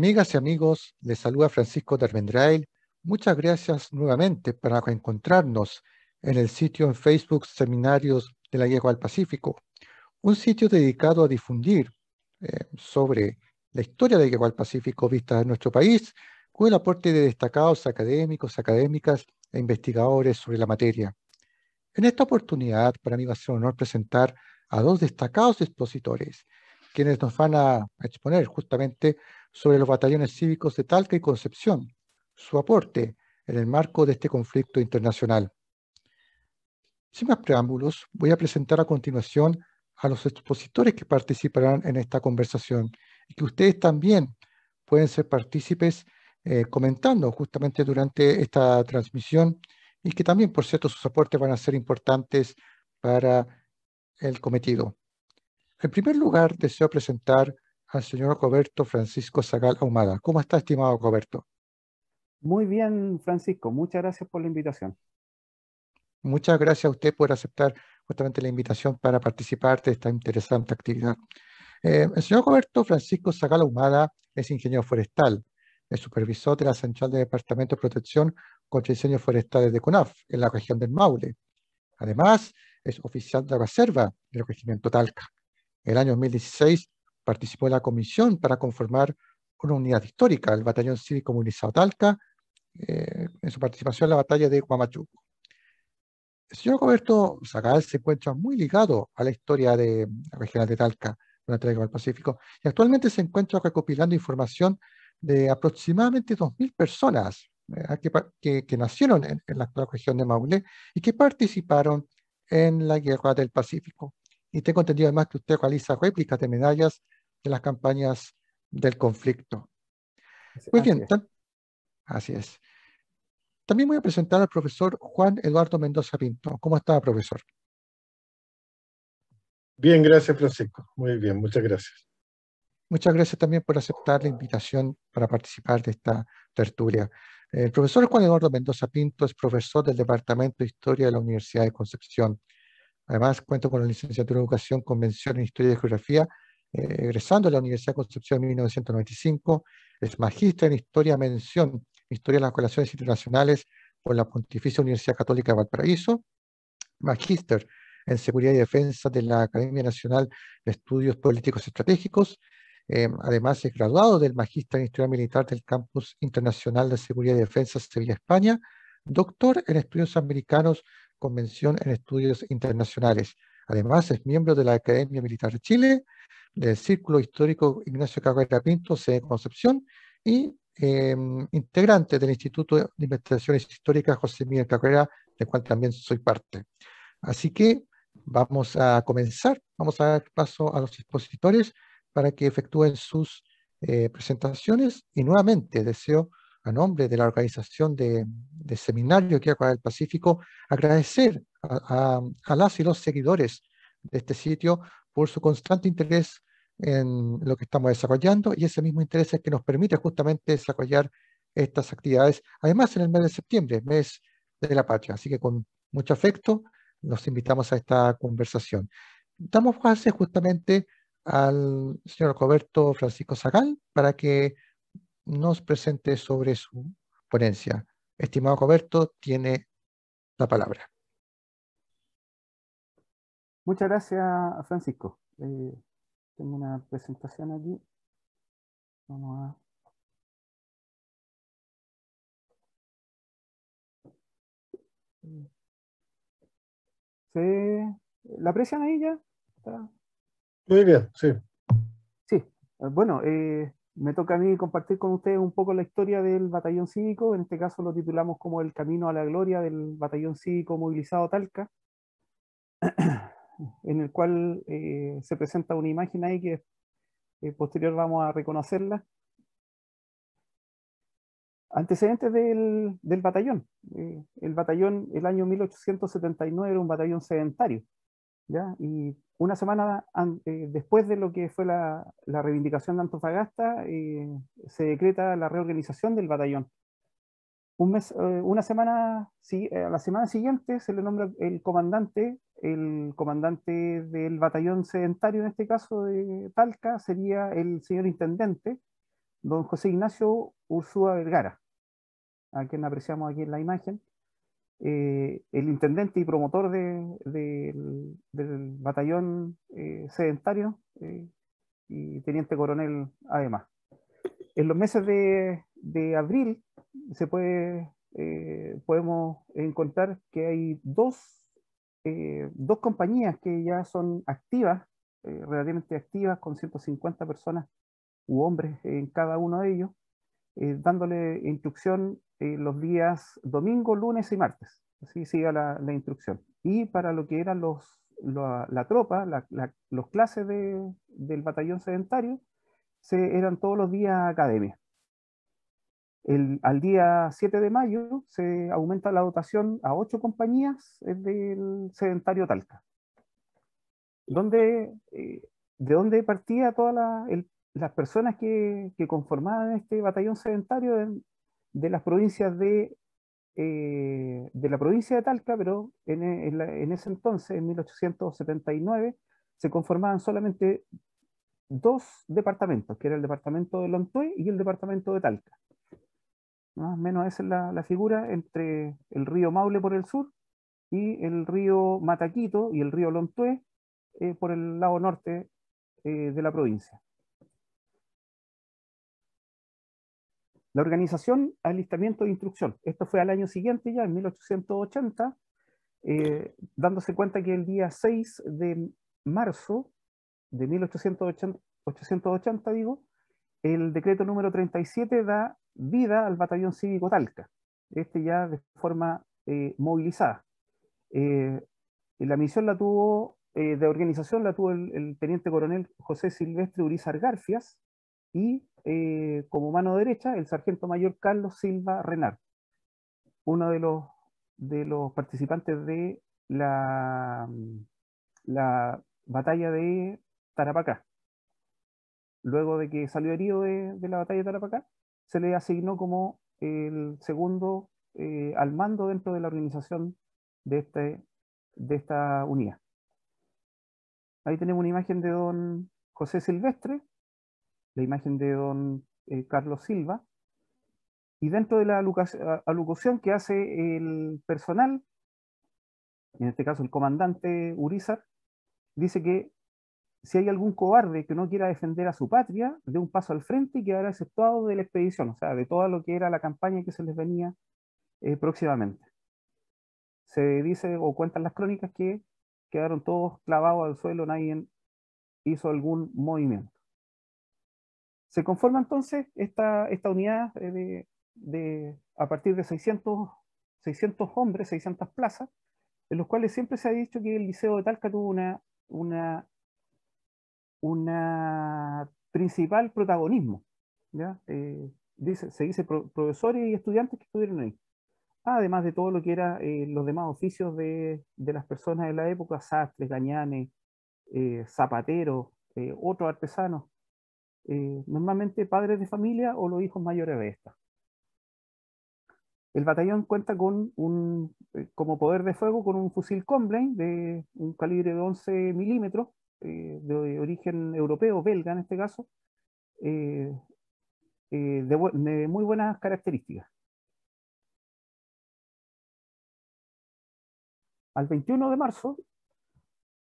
Amigas y amigos, les saluda Francisco Termendrail. Muchas gracias nuevamente para encontrarnos en el sitio en Facebook Seminarios de la Guerra al Pacífico, un sitio dedicado a difundir eh, sobre la historia de la Guerra Pacífico vista en nuestro país, con el aporte de destacados académicos, académicas e investigadores sobre la materia. En esta oportunidad, para mí va a ser un honor presentar a dos destacados expositores, quienes nos van a exponer justamente sobre los batallones cívicos de Talca y Concepción, su aporte en el marco de este conflicto internacional. Sin más preámbulos, voy a presentar a continuación a los expositores que participarán en esta conversación y que ustedes también pueden ser partícipes eh, comentando justamente durante esta transmisión y que también, por cierto, sus aportes van a ser importantes para el cometido. En primer lugar, deseo presentar al señor Roberto Francisco Zagal Ahumada. ¿Cómo está, estimado Roberto? Muy bien, Francisco. Muchas gracias por la invitación. Muchas gracias a usted por aceptar justamente la invitación para participar de esta interesante actividad. Eh, el señor Roberto Francisco Zagal Ahumada es ingeniero forestal, es supervisor de la Central de Departamento de Protección contra Diseños Forestales de CONAF en la región del Maule. Además, es oficial de reserva del regimiento Talca. El año 2016 participó en la comisión para conformar una unidad histórica, el Batallón Cívico Movilizado Talca, eh, en su participación en la batalla de Huamachuco. El señor Roberto Zagal se encuentra muy ligado a la historia de la regional de Talca la Guerra del Pacífico y actualmente se encuentra recopilando información de aproximadamente 2.000 personas que, que, nacieron en, en, la actual región de Maule y que participaron en la Guerra del Pacífico. Y tengo entendido además que usted realiza réplicas de medallas de las campañas del conflicto. Muy bien, así es. También voy a presentar al profesor Juan Eduardo Mendoza Pinto. ¿Cómo está, profesor? Bien, gracias, Francisco. Muy bien, muchas gracias. Muchas gracias también por aceptar la invitación para participar de esta tertulia. El profesor Juan Eduardo Mendoza Pinto es profesor del Departamento de Historia de la Universidad de Concepción. Además, cuento con la licenciatura en Educación, Convención en Historia y Geografía eh, egresando de la Universidad de Concepción en 1995, es magíster en Historia Mención, Historia de las Relaciones Internacionales por la Pontificia Universidad Católica de Valparaíso, magíster en Seguridad y Defensa de la Academia Nacional de Estudios Políticos Estratégicos, eh, además es graduado del magíster en Historia Militar del Campus Internacional de Seguridad y Defensa Sevilla, España, doctor en Estudios Americanos, Convención en Estudios Internacionales. Además es miembro de la Academia Militar de Chile, del Círculo Histórico Ignacio Carrera Pinto, de Concepción, y em, integrante del Instituto de Investigaciones Históricas José Miguel Carrera, del cual también soy parte. Así que vamos a comenzar, vamos a dar paso a los expositores para que efectúen sus eh, presentaciones y nuevamente deseo a nombre de la organización de, de Seminario Guerra del Pacífico agradecer a, a las y los seguidores de este sitio por su constante interés en lo que estamos desarrollando y ese mismo interés es que nos permite justamente desarrollar estas actividades, además en el mes de septiembre, mes de la patria. Así que con mucho afecto los invitamos a esta conversación. Damos base justamente al señor Roberto Francisco Zagal para que nos presente sobre su ponencia. Estimado Roberto, tiene la palabra. Muchas gracias, Francisco. Eh, tengo una presentación aquí. Vamos a... ¿Se... ¿La aprecian ahí ya? Muy bien, sí. Sí, bueno, eh, me toca a mí compartir con ustedes un poco la historia del batallón cívico, en este caso lo titulamos como el camino a la gloria del batallón cívico movilizado Talca en el cual eh, se presenta una imagen ahí que eh, posterior vamos a reconocerla. Antecedentes del, del batallón. Eh, el batallón, el año 1879 era un batallón sedentario. ¿ya? Y una semana después de lo que fue la, la reivindicación de Antofagasta, se decreta la reorganización del batallón. Un mes, una semana, a la semana siguiente se le nombra el comandante, el comandante del batallón sedentario, en este caso de Talca, sería el señor intendente, don José Ignacio Ursúa Vergara, a quien apreciamos aquí en la imagen. Eh, el intendente y promotor del batallón eh, sedentario eh, y teniente coronel además. En los meses de, abril se puede, podemos encontrar que hay dos, dos compañías que ya son activas, relativamente activas, con 150 personas u hombres en cada uno de ellos, dándole instrucción eh, los días domingo, lunes y martes. Así sigue la, instrucción. Y para lo que eran los, la, tropa, los clases del batallón sedentario, se, eran todos los días academia. El, al día 7 de mayo se aumenta la dotación a ocho compañías del sedentario Talca. Donde, eh, ¿De dónde partía todas las personas que, conformaban este batallón sedentario? de las provincias de, eh, de la provincia de Talca, pero en, en, ese entonces, en 1879, se conformaban solamente dos departamentos, que era el departamento de Lontué y el departamento de Talca. Más o menos esa es la, la, figura entre el río Maule por el sur y el río Mataquito y el río Lontué eh, por el lado norte eh, de la provincia. La organización, alistamiento e instrucción. Esto fue al año siguiente ya, en 1880, eh, dándose cuenta que el día 6 de marzo de 1880, digo, el decreto número 37 da vida al batallón cívico Talca, este ya de forma eh, movilizada. Eh, la misión la tuvo, de organización la tuvo el, teniente coronel José Silvestre Urizar Garfias, y eh, como mano derecha el sargento mayor Carlos Silva Renard, uno de los, participantes de la batalla de Tarapacá. Luego de que salió herido de, la batalla de Tarapacá, se le asignó como el segundo eh, al mando dentro de la organización de, este, de esta unidad. Ahí tenemos una imagen de don José Silvestre, la imagen de don eh, Carlos Silva, y dentro de la alocución que hace el personal, en este caso el comandante Urizar, dice que si hay algún cobarde que no quiera defender a su patria, de un paso al frente y quedará exceptuado de la expedición, o sea, de todo lo que era la campaña que se les venía eh, próximamente. Se dice o cuentan las crónicas que quedaron todos clavados al suelo, nadie hizo algún movimiento. Se conforma entonces esta, esta unidad de, de, a partir de 600, 600 hombres, 600 plazas, en los cuales siempre se ha dicho que el Liceo de Talca tuvo una, una, una principal protagonismo. ¿ya? Eh, se dice profesores y estudiantes que estuvieron ahí. Además de todo lo que eran eh, los demás oficios de, de, las personas de la época, sastres, gañanes, eh, zapateros, otros artesanos, eh, normalmente padres de familia o los hijos mayores de esta. El batallón cuenta con un, eh, como poder de fuego con un fusil Comblain de un calibre de 11 milímetros, eh, de origen europeo, belga en este caso, de, de muy buenas características. Al 21 de marzo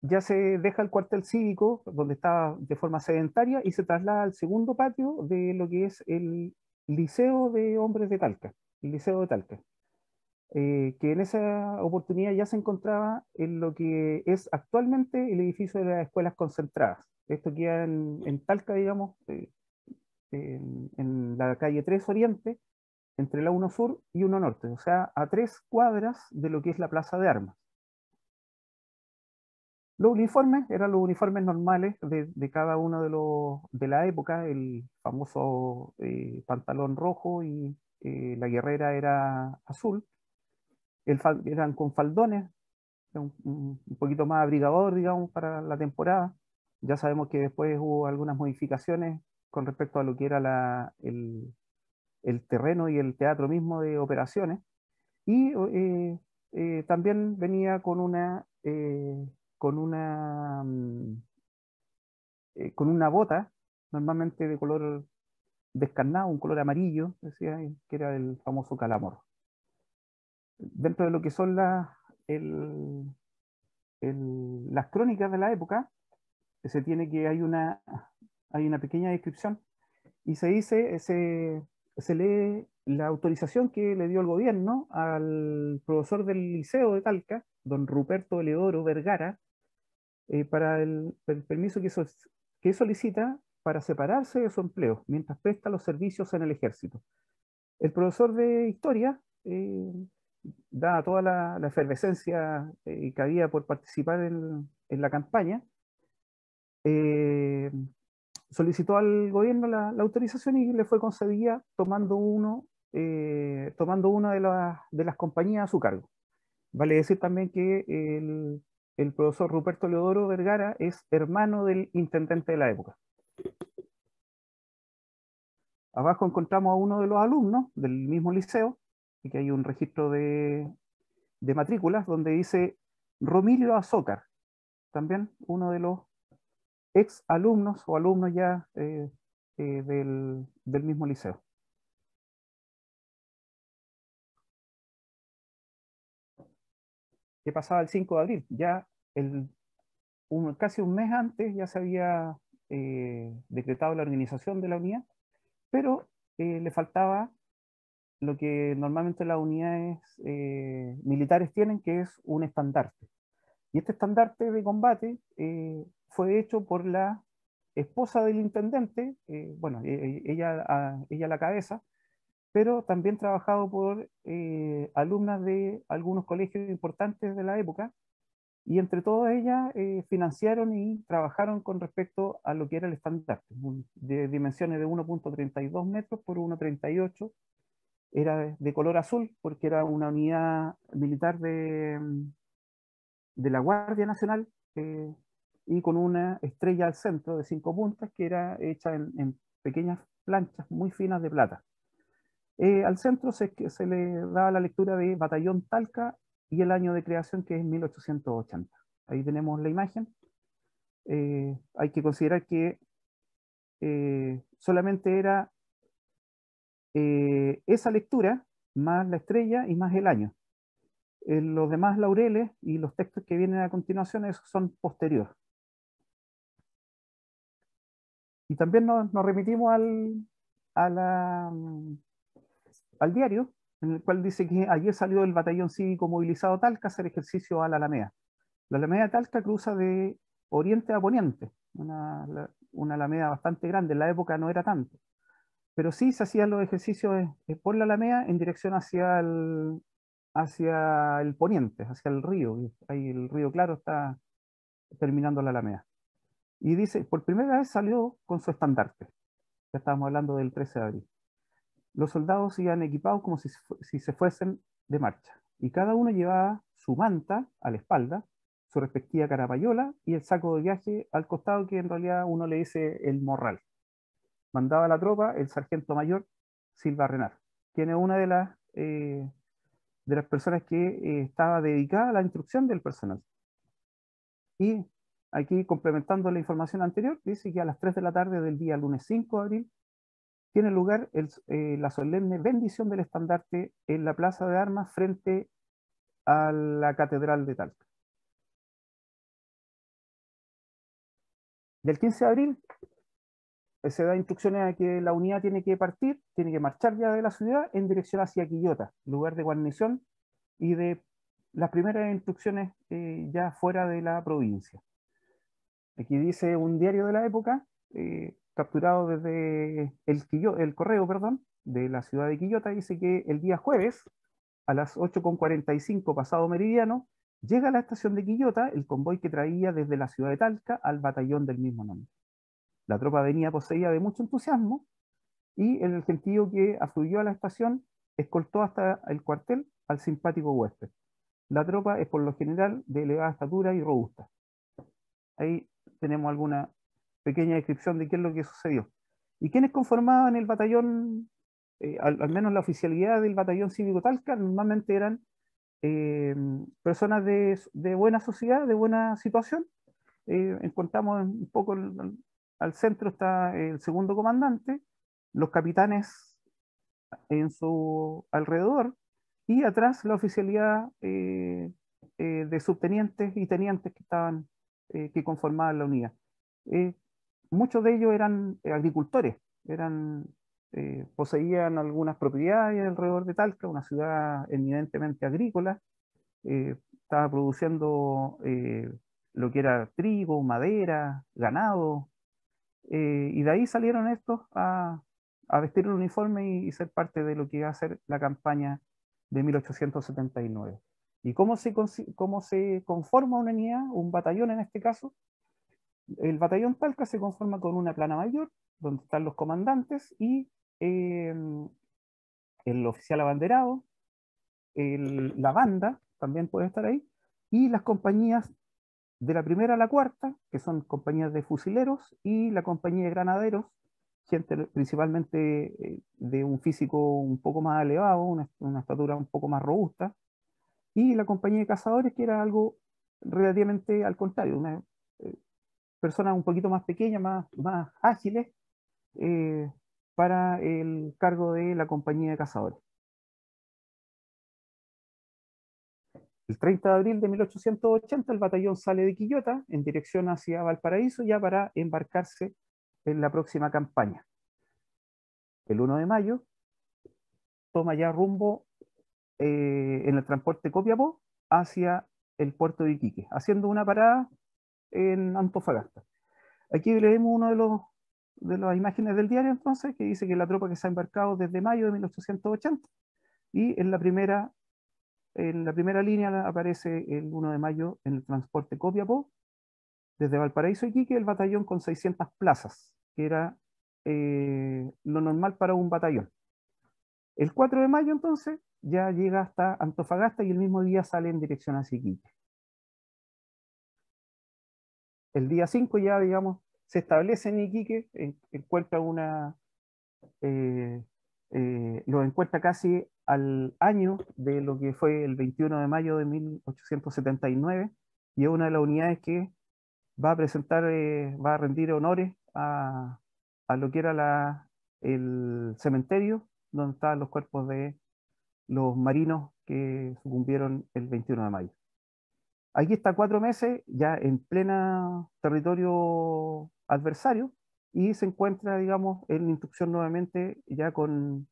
ya se deja el cuartel cívico, donde estaba de forma sedentaria, y se traslada al segundo patio de lo que es el Liceo de Hombres de Talca, el Liceo de Talca, eh, que en esa oportunidad ya se encontraba en lo que es actualmente el edificio de las escuelas concentradas. Esto queda en, Talca, digamos, eh, en, en, la calle 3 Oriente, entre la 1 Sur y 1 Norte, o sea, a tres cuadras de lo que es la Plaza de Armas. Los uniformes eran los uniformes normales de, cada uno de los de la época, el famoso eh, pantalón rojo y la guerrera era azul, eran con faldones, un, poquito más abrigador, digamos, para la temporada. Ya sabemos que después hubo algunas modificaciones con respecto a lo que era la, el, el terreno y el teatro mismo de operaciones. Y también venía con una, con una, mm, con una bota, normalmente de color descarnado, un color amarillo, que era el famoso calamor. Dentro de lo que son las, las crónicas de la época, se tiene que hay una, hay una pequeña descripción y se dice, se, se lee la autorización que le dio el gobierno al profesor del liceo de Talca, don Ruperto Eleodoro Vergara, eh, para el, permiso que, que solicita para separarse de su empleo mientras presta los servicios en el ejército. El profesor de historia, eh, dada toda la, efervescencia eh, que había por participar en, la campaña, eh, solicitó al gobierno la, autorización y le fue concedida tomando uno, tomando una de, de, las compañías a su cargo. Vale decir también que el, el profesor Ruperto Leodoro Vergara es hermano del intendente de la época. Abajo encontramos a uno de los alumnos del mismo liceo, y que hay un registro de, matrículas donde dice Romilio Azócar, también uno de los ex alumnos o alumnos ya eh, eh, del, mismo liceo. ¿Qué pasaba el 5 de abril? Ya el, casi un mes antes ya se había eh, decretado la organización de la unidad pero le faltaba lo que normalmente las unidades eh, militares tienen, que es un estandarte. Y este estandarte de combate eh, fue hecho por la esposa del intendente, bueno, e, e, ella, a, ella la cabeza, pero también trabajado por alumnas de algunos colegios importantes de la época, y entre todas ellas eh, financiaron y trabajaron con respecto a lo que era el estandarte, de dimensiones de 1.32 metros por 1.38, era de, color azul porque era una unidad militar de, de la Guardia Nacional eh, y con una estrella al centro de cinco puntas que era hecha en, pequeñas planchas muy finas de plata. Eh, al centro se, le daba la lectura de Batallón Talca y el año de creación que es 1880. Ahí tenemos la imagen. Eh, hay que considerar que solamente era eh, esa lectura más la estrella y más el año. los demás laureles y los textos que vienen a continuación son posteriores. Y también nos, remitimos al, al diario, en el cual dice que ayer salió el batallón cívico movilizado Talca a hacer ejercicio a la Alameda. La Alameda Talca cruza de oriente a poniente, una, Alameda bastante grande, en la época no era tanto, pero sí se hacían los ejercicios por la Alameda en dirección hacia el, hacia el poniente, hacia el río, ahí el río Claro está terminando la Alameda. Y dice, por primera vez salió con su estandarte, ya estábamos hablando del 13 de abril los soldados iban equipados como si, se fuesen de marcha, y cada uno llevaba su manta a la espalda, su respectiva carapayola y el saco de viaje al costado, que en realidad uno le dice el morral. Mandaba la tropa el sargento mayor Silva Renar, quien es una de las, eh, de las personas que eh, estaba dedicada a la instrucción del personal. Y aquí, complementando la información anterior, dice que a las 3 de la tarde del día lunes 5 de abril tiene lugar eh, la solemne bendición del estandarte en la Plaza de Armas frente a la Catedral de Talca. Del 15 de abril se da instrucciones a que la unidad tiene que partir, tiene que marchar ya de la ciudad en dirección hacia Quillota, lugar de guarnición, y de las primeras instrucciones eh, ya fuera de la provincia. Aquí dice un diario de la época, capturado desde el, correo de la ciudad de Quillota, dice que el día jueves, a las 8.45 pasado meridiano, llega a la estación de Quillota el convoy que traía desde la ciudad de Talca al batallón del mismo nombre. La tropa venía poseída de mucho entusiasmo y el gentío que afluyó a la estación escoltó hasta el cuartel al simpático huésped. La tropa es por lo general de elevada estatura y robusta. Ahí tenemos alguna pequeña descripción de qué es lo que sucedió. ¿Y quiénes conformaban el batallón al, menos la oficialidad del batallón cívico Talca, normalmente eran personas de, buena sociedad, de buena situación. encontramos un poco al centro está el segundo comandante, los capitanes en su alrededor y atrás la oficialidad eh, eh, de subtenientes y tenientes que estaban eh, que conformaban la unidad. muchos de ellos eran agricultores, eran, poseían algunas propiedades alrededor de Talca, una ciudad eminentemente agrícola, estaba produciendo lo que era trigo, madera, ganado, y de ahí salieron estos a, vestir el uniforme y, ser parte de lo que iba a ser la campaña de 1879. ¿Y cómo se, cómo se conforma una unidad, un batallón en este caso? El batallón Talca se conforma con una plana mayor, donde están los comandantes y em, el oficial abanderado, la banda también puede estar ahí, y las compañías de la primera a la cuarta, que son compañías de fusileros, y la compañía de granaderos, gente principalmente eh, de un físico un poco más elevado, una, estatura un poco más robusta, y la compañía de cazadores, que era algo relativamente al contrario, una eh, persona un poquito más pequeña, más, más ágiles, eh, para el cargo de la compañía de cazadores. El 30 de abril de 1880 el batallón sale de Quillota en dirección hacia Valparaíso ya para embarcarse en la próxima campaña. El 1 de mayo toma ya rumbo eh, en el transporte Copiapó hacia el puerto de Iquique, haciendo una parada en Antofagasta. Aquí leemos los de las imágenes del diario entonces, que dice que la tropa que se ha embarcado desde mayo de 1880 y en la primera, en la primera línea aparece el 1 de mayo en el transporte Copiapó, desde Valparaíso a Iquique, el batallón con 600 plazas, que era eh, lo normal para un batallón. El 4 de mayo entonces ya llega hasta Antofagasta y el mismo día sale en dirección a Iquique. El día 5 ya, digamos, se establece en Iquique, encuentra una, eh, eh, lo encuentra casi al año de lo que fue el 21 de mayo de 1879 y es una de las unidades que va a presentar, va a rendir honores a, lo que era el cementerio donde estaban los cuerpos de los marinos que sucumbieron el 21 de mayo. Aquí está cuatro meses ya en plena territorio adversario y se encuentra, digamos, en instrucción nuevamente ya con,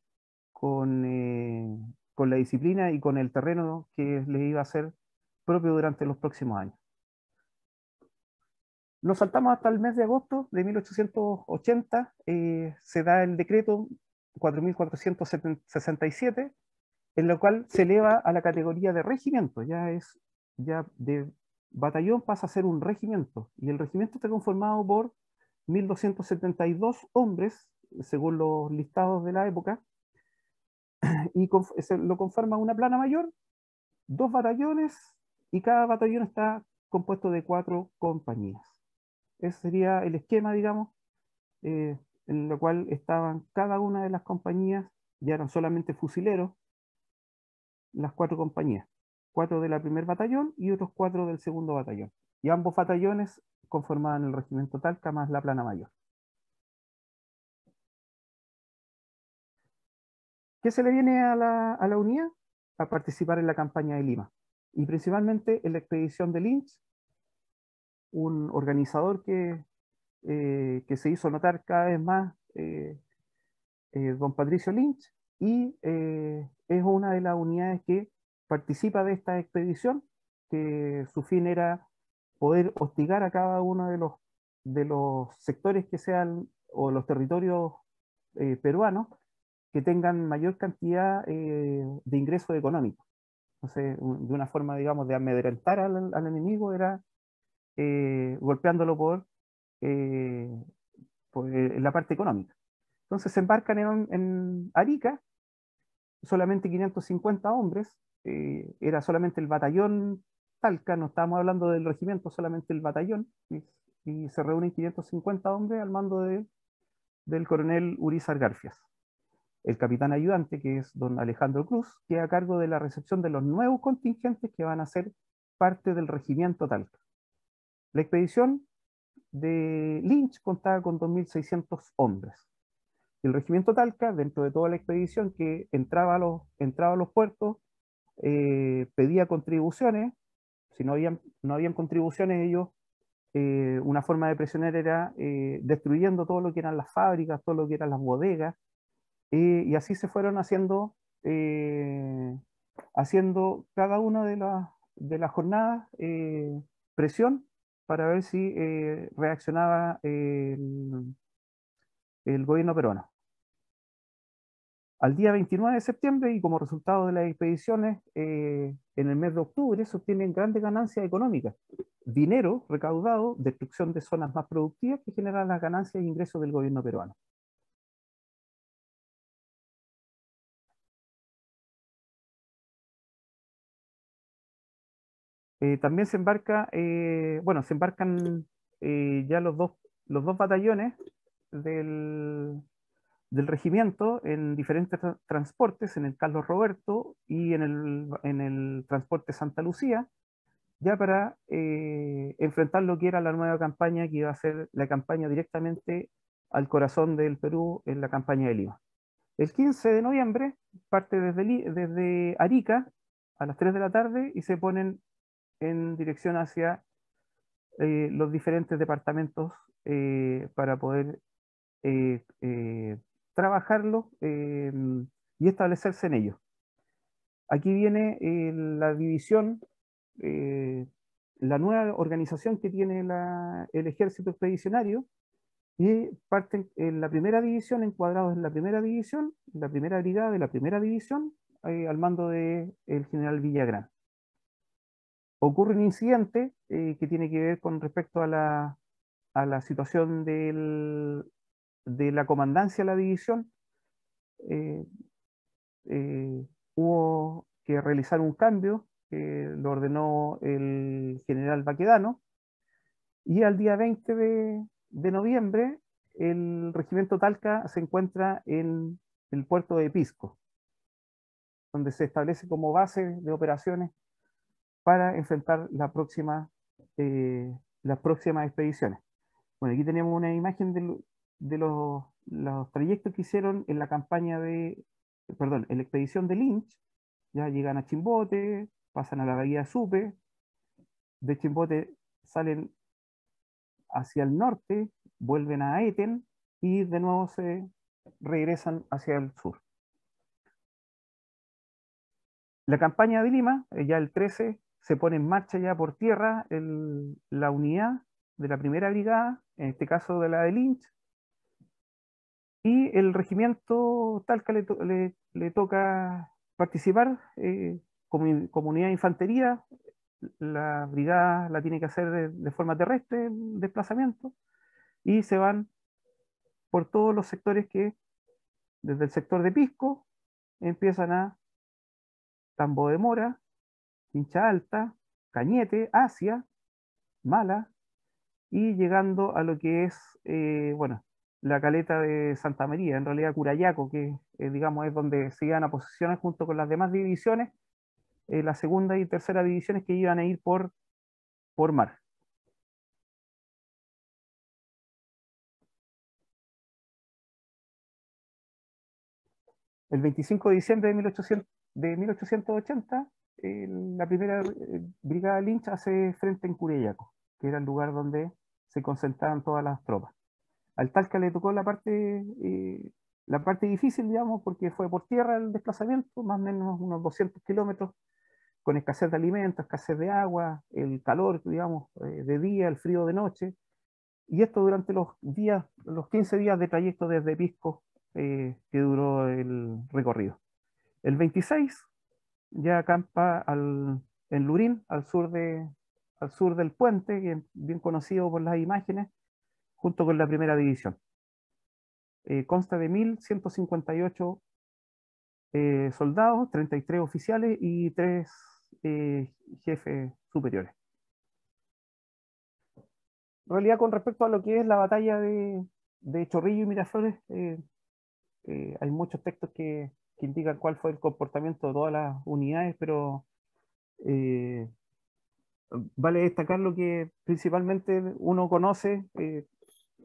con, eh, con la disciplina y con el terreno que le iba a ser propio durante los próximos años. Nos saltamos hasta el mes de agosto de 1880, eh, se da el decreto 4467, en lo cual se eleva a la categoría de regimiento, ya es, ya de batallón pasa a ser un regimiento, y el regimiento está conformado por 1272 hombres, según los listados de la época, y lo conforma una plana mayor, dos batallones, y cada batallón está compuesto de cuatro compañías. Ese sería el esquema, digamos, eh, en lo cual estaban cada una de las compañías, ya eran solamente fusileros, las cuatro compañías, cuatro de la primer batallón y otros cuatro del segundo batallón. Y ambos batallones conformaban el regimiento Talca más la plana mayor. ¿Qué se le viene a la, a la unidad? A participar en la campaña de Lima y principalmente en la expedición de Lynch un organizador que, eh, que se hizo notar cada vez más, eh, eh, don Patricio Lynch, y es una de las unidades que participa de esta expedición, que su fin era poder hostigar a cada uno de los, de los sectores que sean, o los territorios peruanos, que tengan mayor cantidad de ingresos económicos. Entonces, de una forma, digamos, de amedrentar al, al enemigo era eh, golpeándolo por, eh, eh, la parte económica. Entonces se embarcan en, Arica, solamente 550 hombres, era solamente el batallón Talca, no estamos hablando del regimiento, solamente el batallón, y, se reúnen 550 hombres al mando de, del coronel Urizar Garfias. el capitán ayudante, que es don Alejandro Cruz, que a cargo de la recepción de los nuevos contingentes que van a ser parte del regimiento Talca. La expedición de Lynch contaba con 2.600 hombres. El regimiento Talca, dentro de toda la expedición que entraba a los, entraba a los puertos, eh, pedía contribuciones. Si no habían, no habían contribuciones, ellos, eh, una forma de presionar era eh, destruyendo todo lo que eran las fábricas, todo lo que eran las bodegas, y así se fueron haciendo, haciendo cada una de, las de las jornadas presión para ver si reaccionaba el, gobierno peruano. Al día 29 de septiembre y como resultado de las expediciones, eh, en el mes de octubre se obtienen grandes ganancias económicas. Dinero recaudado, destrucción de zonas más productivas que generan las ganancias e ingresos del gobierno peruano. Eh, también se embarca, eh, bueno, se embarcan ya los dos, los dos batallones del, del regimiento en diferentes transportes, en el Carlos Roberto y en el, en el transporte Santa Lucía, ya para eh, enfrentar lo que era la nueva campaña que iba a ser la campaña directamente al corazón del Perú en la campaña de Lima. El 15 de noviembre parte desde, desde Arica a las 3 de la tarde y se ponen en dirección hacia eh, los diferentes departamentos eh, para poder trabajarlo em, y establecerse en ello. Aquí viene eh, la división, eh, la nueva organización que tiene el ejército expedicionario, y parten en la primera división, encuadrados en la primera división, la primera brigada de la primera división, eh, al mando del el general Villagrán. Ocurre un incidente que tiene que ver con respecto a la situación del, de la comandancia de la división, eh, eh, hubo que realizar un cambio que lo ordenó el general Baquedano, y al día 20 de, noviembre el regimiento Talca se encuentra en el puerto de Pisco, donde se establece como base de operaciones para enfrentar la próxima, eh, las próximas expediciones. Bueno, aquí tenemos una imagen del, de los, trayectos que hicieron en la campaña de, perdón, la expedición de Lynch, ya llegan a Chimbote, pasan a la bahía Supe, de Chimbote salen hacia el norte, vuelven a Eten y de nuevo se regresan hacia el sur. La campaña de Lima, eh, ya el 13, se pone en marcha ya por tierra la unidad de la primera brigada, en este caso de la de Lynch, y el regimiento Talca le, le, toca participar eh, como, unidad de infantería. La brigada la tiene que hacer de, forma terrestre, desplazamiento, y se van por todos los sectores que, desde el sector de Pisco, empiezan a Tambo de Mora, Hincha Alta, Cañete, Asia, Mala, y llegando a lo que es, eh, bueno, la caleta de Santa María, en realidad Curayaco, que eh, digamos es donde se iban a posicionar junto con las demás divisiones, eh, la segunda y tercera divisiones que iban a ir por, por mar. El 25 de diciembre de, 1800, de 1880, la primera eh, brigada Lynch hace frente en Curayaco, que era el lugar donde se concentraban todas las tropas. Al Talca le tocó la parte, eh, la parte difícil, digamos, porque fue por tierra el desplazamiento, más o menos unos 200 kilómetros, con escasez de alimentos, escasez de agua, el calor, digamos, eh, de día, el frío de noche. Y esto durante los días, los 15 días de trayecto desde Pisco eh, que duró el recorrido. El 26 ya acampa en Lurín, al sur, de, al sur del puente, bien conocido por las imágenes, junto con la primera división. Eh, consta de 1.158 eh, soldados, 33 oficiales y 3 eh, jefes superiores. En realidad, con respecto a lo que es la batalla de, Chorrillo y Miraflores, eh, hay muchos textos que, indican cuál fue el comportamiento de todas las unidades, pero vale destacar lo que principalmente uno conoce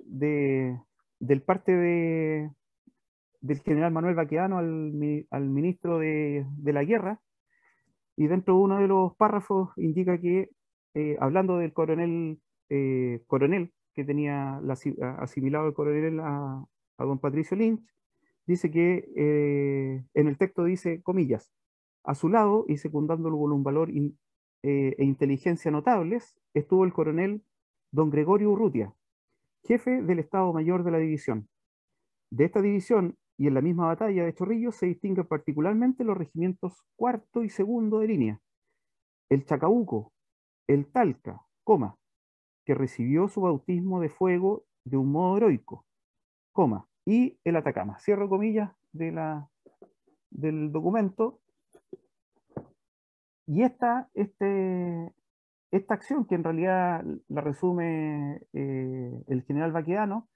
de, del parte de, del general Manuel Baqueano al, al ministro de, de, la guerra, y dentro de uno de los párrafos indica que, eh, hablando del coronel, eh, coronel que tenía la, asimilado el coronel a, a, don Patricio Lynch, dice que eh, en el texto dice, comillas, a su lado y secundándolo con un valor e inteligencia notables, estuvo el coronel don Gregorio Urrutia, jefe del Estado Mayor de la división. De esta división y en la misma batalla de Chorrillos se distinguen particularmente los regimientos cuarto y segundo de línea, el Chacabuco, el Talca, coma, que recibió su bautismo de fuego de un modo heroico, coma, y el Atacama. Cierro comillas de la, del documento y esta, este, esta acción, que en realidad la resume eh, el general Baqueano,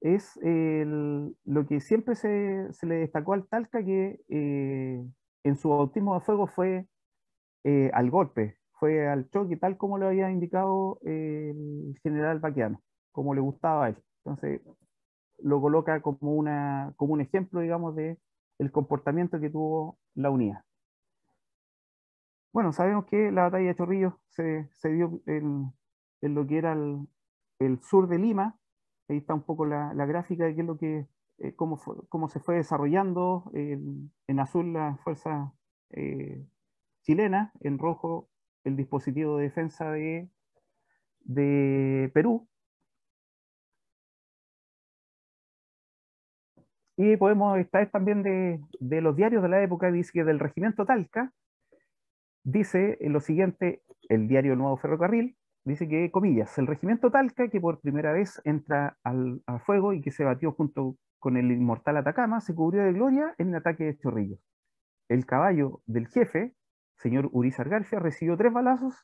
es lo que siempre se, le destacó al Talca, que eh, en su bautismo de fuego fue eh, al golpe, fue al choque, tal como lo había indicado el general Baqueano, como le gustaba a él. Entonces, lo coloca como un ejemplo, digamos, de el comportamiento que tuvo la unidad. Bueno, sabemos que la batalla de Chorrillos se, se dio en, en, lo que era el, el, sur de Lima. Ahí está un poco la, la gráfica de qué es lo que, eh, cómo, cómo, se fue desarrollando. En, azul la fuerza eh, chilena, en rojo el dispositivo de defensa de, de Perú. Y podemos extraer también de, de, los diarios de la época, dice que del regimiento Talca, dice lo siguiente, el diario Nuevo Ferrocarril, dice que, comillas, el regimiento Talca, que por primera vez entra al, fuego y que se batió junto con el inmortal Atacama, se cubrió de gloria en el ataque de Chorrillos. El caballo del jefe, señor Urizar García, recibió tres balazos,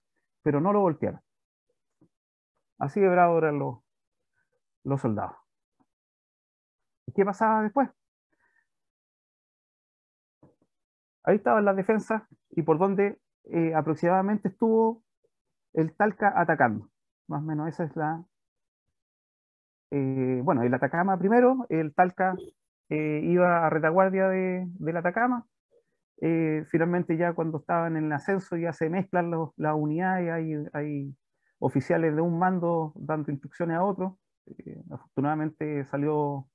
pero no lo voltearon. Así de bravo eran los, los soldados. ¿Qué pasaba después? Ahí estaban las defensas y por donde eh, aproximadamente estuvo el Talca atacando. Más o menos esa es la... Eh, bueno, el Atacama primero, el Talca eh, iba a retaguardia de, del Atacama. Finalmente ya cuando estaban en el ascenso ya se mezclan las unidades, hay, hay, oficiales de un mando dando instrucciones a otro. Afortunadamente salió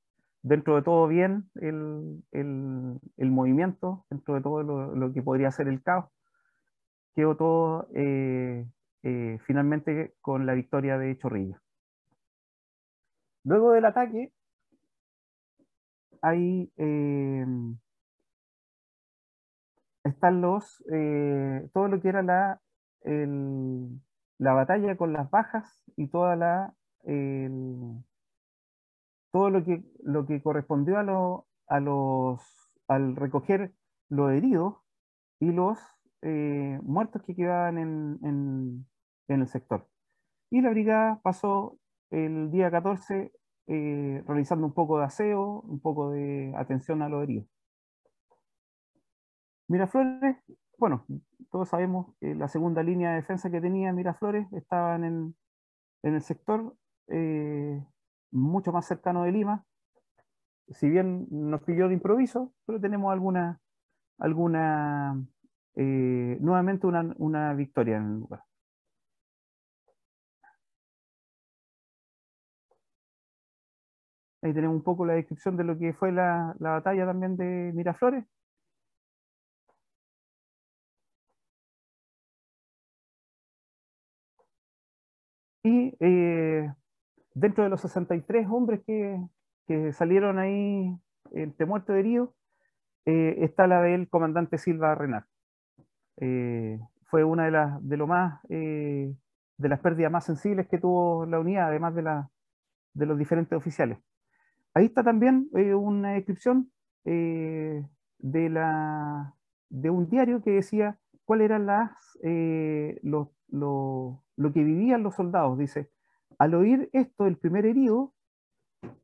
dentro de todo bien el, el, el movimiento, dentro de todo lo, lo, que podría ser el caos quedó todo eh, eh, finalmente con la victoria de Chorrillo. Luego del ataque, ahí eh, están los, eh, todo lo que era la, la batalla con las bajas y toda la, todo lo que, lo que correspondió a, lo, a los, al recoger los heridos y los eh, muertos que quedaban en, en, en, el sector. Y la brigada pasó el día 14 eh, realizando un poco de aseo, un poco de atención a los heridos. Miraflores, bueno, todos sabemos que la segunda línea de defensa que tenía Miraflores estaban en, en el sector eh, mucho más cercano de Lima. Si bien nos pilló de improviso, pero tenemos alguna, alguna eh, nuevamente una, una, victoria en el lugar. Ahí tenemos un poco la descripción de lo que fue la, la batalla también de Miraflores. Y eh, dentro de los 63 hombres que, que salieron ahí entre muerto y herido, eh, está la del comandante Silva Renal. Eh, fue una de las de lo más eh, de las pérdidas más sensibles que tuvo la unidad, además de, la, de los diferentes oficiales. Ahí está también eh, una descripción de, la, de un diario que decía cuál era las, lo, lo, lo, que vivían los soldados. Dice, al oír esto, el primer herido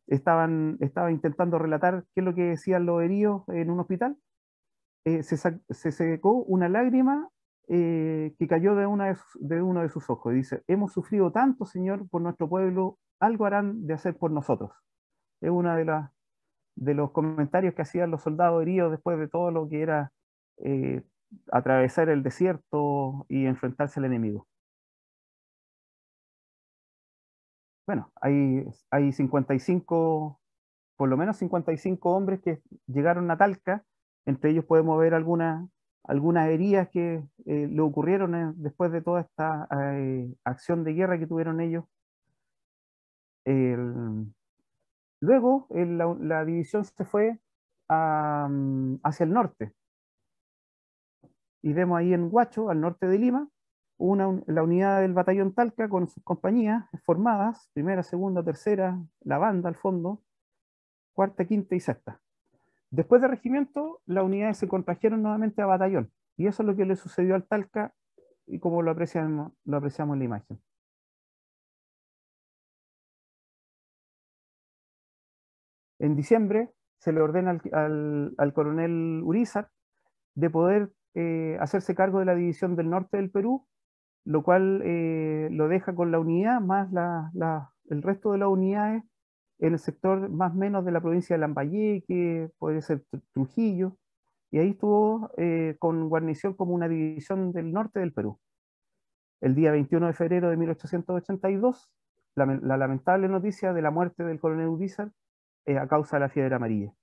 estaban, estaba intentando relatar qué es lo que decían los heridos en un hospital, eh, se, se, secó una lágrima eh, que cayó de, una de, uno de sus ojos. dice, hemos sufrido tanto, Señor, por nuestro pueblo, algo harán de hacer por nosotros. Es uno de, las de los comentarios que hacían los soldados heridos después de todo lo que era eh, atravesar el desierto y enfrentarse al enemigo. Bueno, hay, hay 55, por lo menos 55 hombres que llegaron a Talca, entre ellos podemos ver algunas heridas que eh, le ocurrieron eh, después de toda esta eh, acción de guerra que tuvieron ellos. luego la, división se fue mm, hacia el norte. Y vemos ahí en Huacho, al norte de Lima, la unidad del batallón Talca con sus compañías formadas, primera, segunda, tercera, la banda al fondo, cuarta, quinta y sexta. Después del regimiento, las unidades se contrajeron nuevamente a batallón. Y eso es lo que le sucedió al Talca y como lo apreciamos, en la imagen. En diciembre se le ordena al, coronel Urizar de poder eh, hacerse cargo de la división del norte del Perú, lo cual eh, lo deja con la unidad más el resto de las unidades el sector más menos de la provincia de Lambayeque, puede ser Trujillo, y ahí estuvo eh, con guarnición como una división del norte del Perú. El día 21 de febrero de 1882, la, lamentable noticia de la muerte del coronel Ubizar eh, a causa de la fiebre amarilla.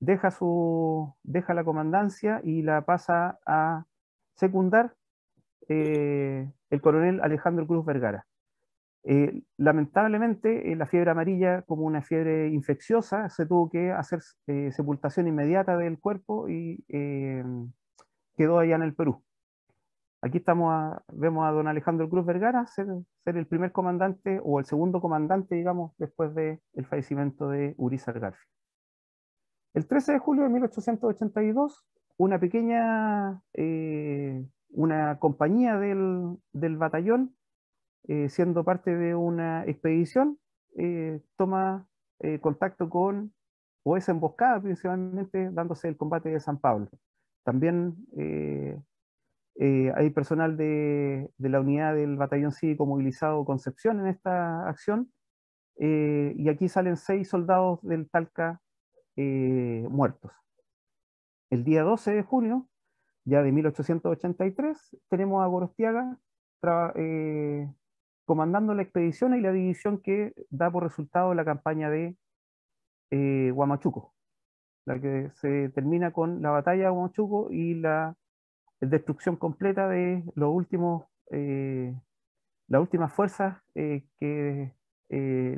Deja, su, deja la comandancia y la pasa a secundar eh, el coronel Alejandro Cruz Vergara. Eh, lamentablemente, eh, la fiebre amarilla, como una fiebre infecciosa, se tuvo que hacer eh, sepultación inmediata del cuerpo y quedó allá en el Perú. Aquí estamos vemos a don Alejandro Cruz Vergara ser, el primer comandante o el segundo comandante, digamos, después del fallecimiento de Urizar Garfi. El 13 de julio de 1882, una pequeña, una compañía del, del batallón eh, siendo parte de una expedición, eh, toma eh, contacto con, o es emboscada principalmente, dándose el combate de San Pablo. También hay personal de, de, la unidad del batallón cívico movilizado Concepción en esta acción, y aquí salen seis soldados del Talca muertos. El día 12 de junio, ya de 1883, tenemos a Gorostiaga comandando la expedición y la división que da por resultado la campaña de eh, Huamachuco, la que se termina con la batalla de Huamachuco y la destrucción completa de los últimos, eh, las últimas fuerzas eh, que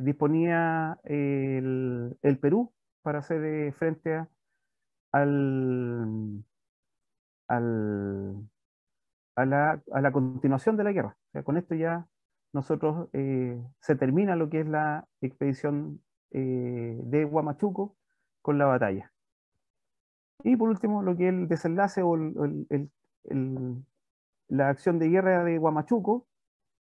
disponía el, Perú para hacer frente a, al, a, la, a la continuación de la guerra. O sea, con esto ya nosotros eh, se termina lo que es la expedición eh, de Huamachuco con la batalla. Y por último, lo que es el desenlace o la acción de guerra de Huamachuco,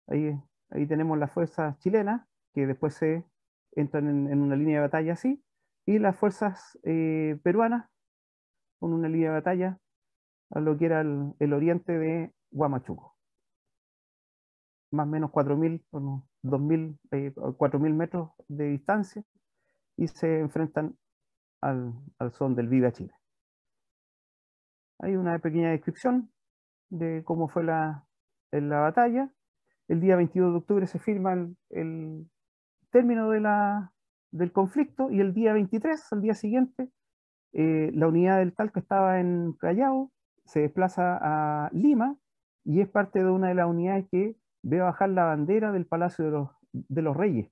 ahí, tenemos las fuerzas chilenas, que después se entran en, una línea de batalla así, y las fuerzas eh, peruanas con una línea de batalla a lo que era el oriente de Huamachuco más o menos 4.000, 2.000, 4.000 metros de distancia y se enfrentan al, son del Viva Chile. Hay una pequeña descripción de cómo fue la, la batalla. El día 22 de octubre se firma el, término de la, del conflicto y el día 23, al día siguiente, eh, la unidad del Talca estaba en Callao, se desplaza a Lima y es parte de una de las unidades que ve bajar la bandera del Palacio de los, de los Reyes,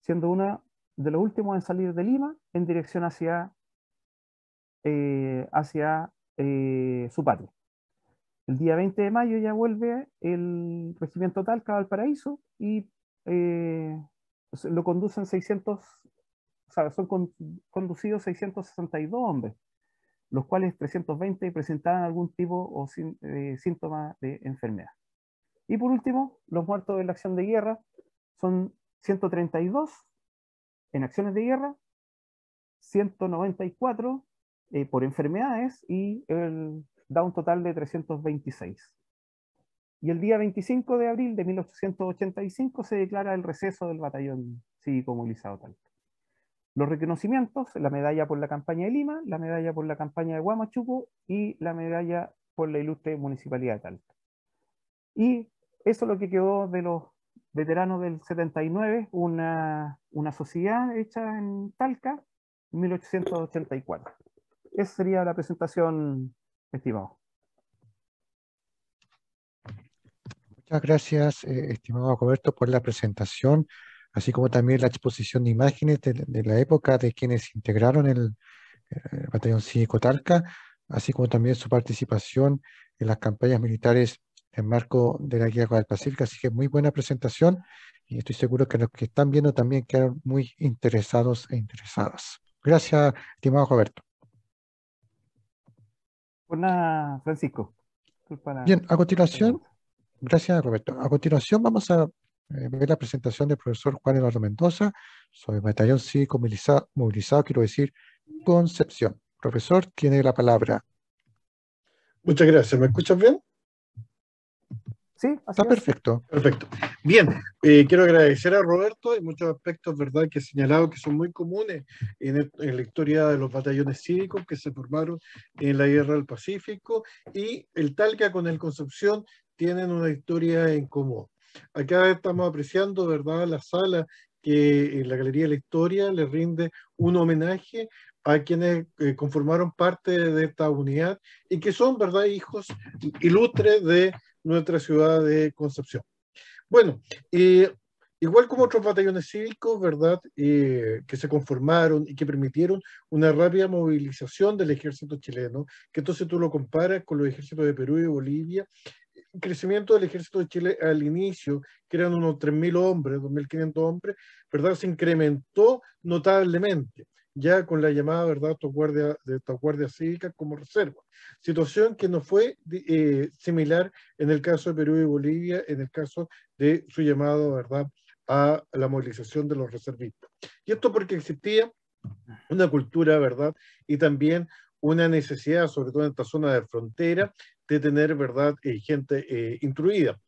siendo uno de los últimos en salir de Lima en dirección hacia, eh, hacia eh, su patria. El día 20 de mayo ya vuelve el regimiento Talca al Paraíso y eh, lo conducen 600, o sea, son conducidos 662 hombres, los cuales 320 presentaban algún tipo o síntoma de enfermedad. Y por último, los muertos en la acción de guerra son 132 en acciones de guerra 194 eh, por enfermedades y da un total de 326. Y el día 25 de abril de 1885 se declara el receso del batallón cívico movilizado tal. Los reconocimientos, la medalla por la campaña de Lima, la medalla por la campaña de Guamachuco y la medalla por la ilustre municipalidad de Talca. Y eso es lo que quedó de los veteranos del 79, una, una sociedad hecha en Talca en 1884. Esa sería la presentación, estimado. Muchas gracias, eh, estimado Roberto, por la presentación así como también la exposición de imágenes de, la época de quienes integraron el, batallón cívico Talca, así como también su participación en las campañas militares en marco de la Guerra del Pacífico. Así que muy buena presentación y estoy seguro que los que están viendo también quedaron muy interesados e interesadas. Gracias, estimado Roberto. Buena, Francisco. Bien, a continuación, gracias Roberto. A continuación vamos a eh, ver la presentación del profesor Juan Eduardo Mendoza sobre el batallón cívico movilizado, quiero decir, Concepción. Profesor, tiene la palabra. Muchas gracias. ¿Me escuchas bien? Sí, está perfecto. Perfecto. Bien, eh, quiero agradecer a Roberto. Hay muchos aspectos, ¿verdad?, que he señalado que son muy comunes en, en, la historia de los batallones cívicos que se formaron en la Guerra del Pacífico y el Talca con el Concepción tienen una historia en común. Acá estamos apreciando, ¿verdad?, la sala que en la Galería de la Historia le rinde un homenaje a quienes eh, conformaron parte de esta unidad y que son, ¿verdad?, hijos ilustres de nuestra ciudad de Concepción. Bueno, igual como otros batallones cívicos, ¿verdad?, eh, que se conformaron y que permitieron una rápida movilización del ejército chileno, que entonces tú lo comparas con los ejércitos de Perú y Bolivia, crecimiento del ejército de Chile al inicio, que eran unos 3.000 hombres, 2.500 hombres, ¿verdad? Se incrementó notablemente, ya con la llamada, ¿verdad?, guardia, de esta guardia cívica como reserva. Situación que no fue eh, similar en el caso de Perú y Bolivia, en el caso de su llamado, ¿verdad?, a la movilización de los reservistas. Y esto porque existía una cultura, ¿verdad? Y también una necesidad, sobre todo en esta zona de frontera, de tener, ¿verdad?, eh, gente eh, instruida.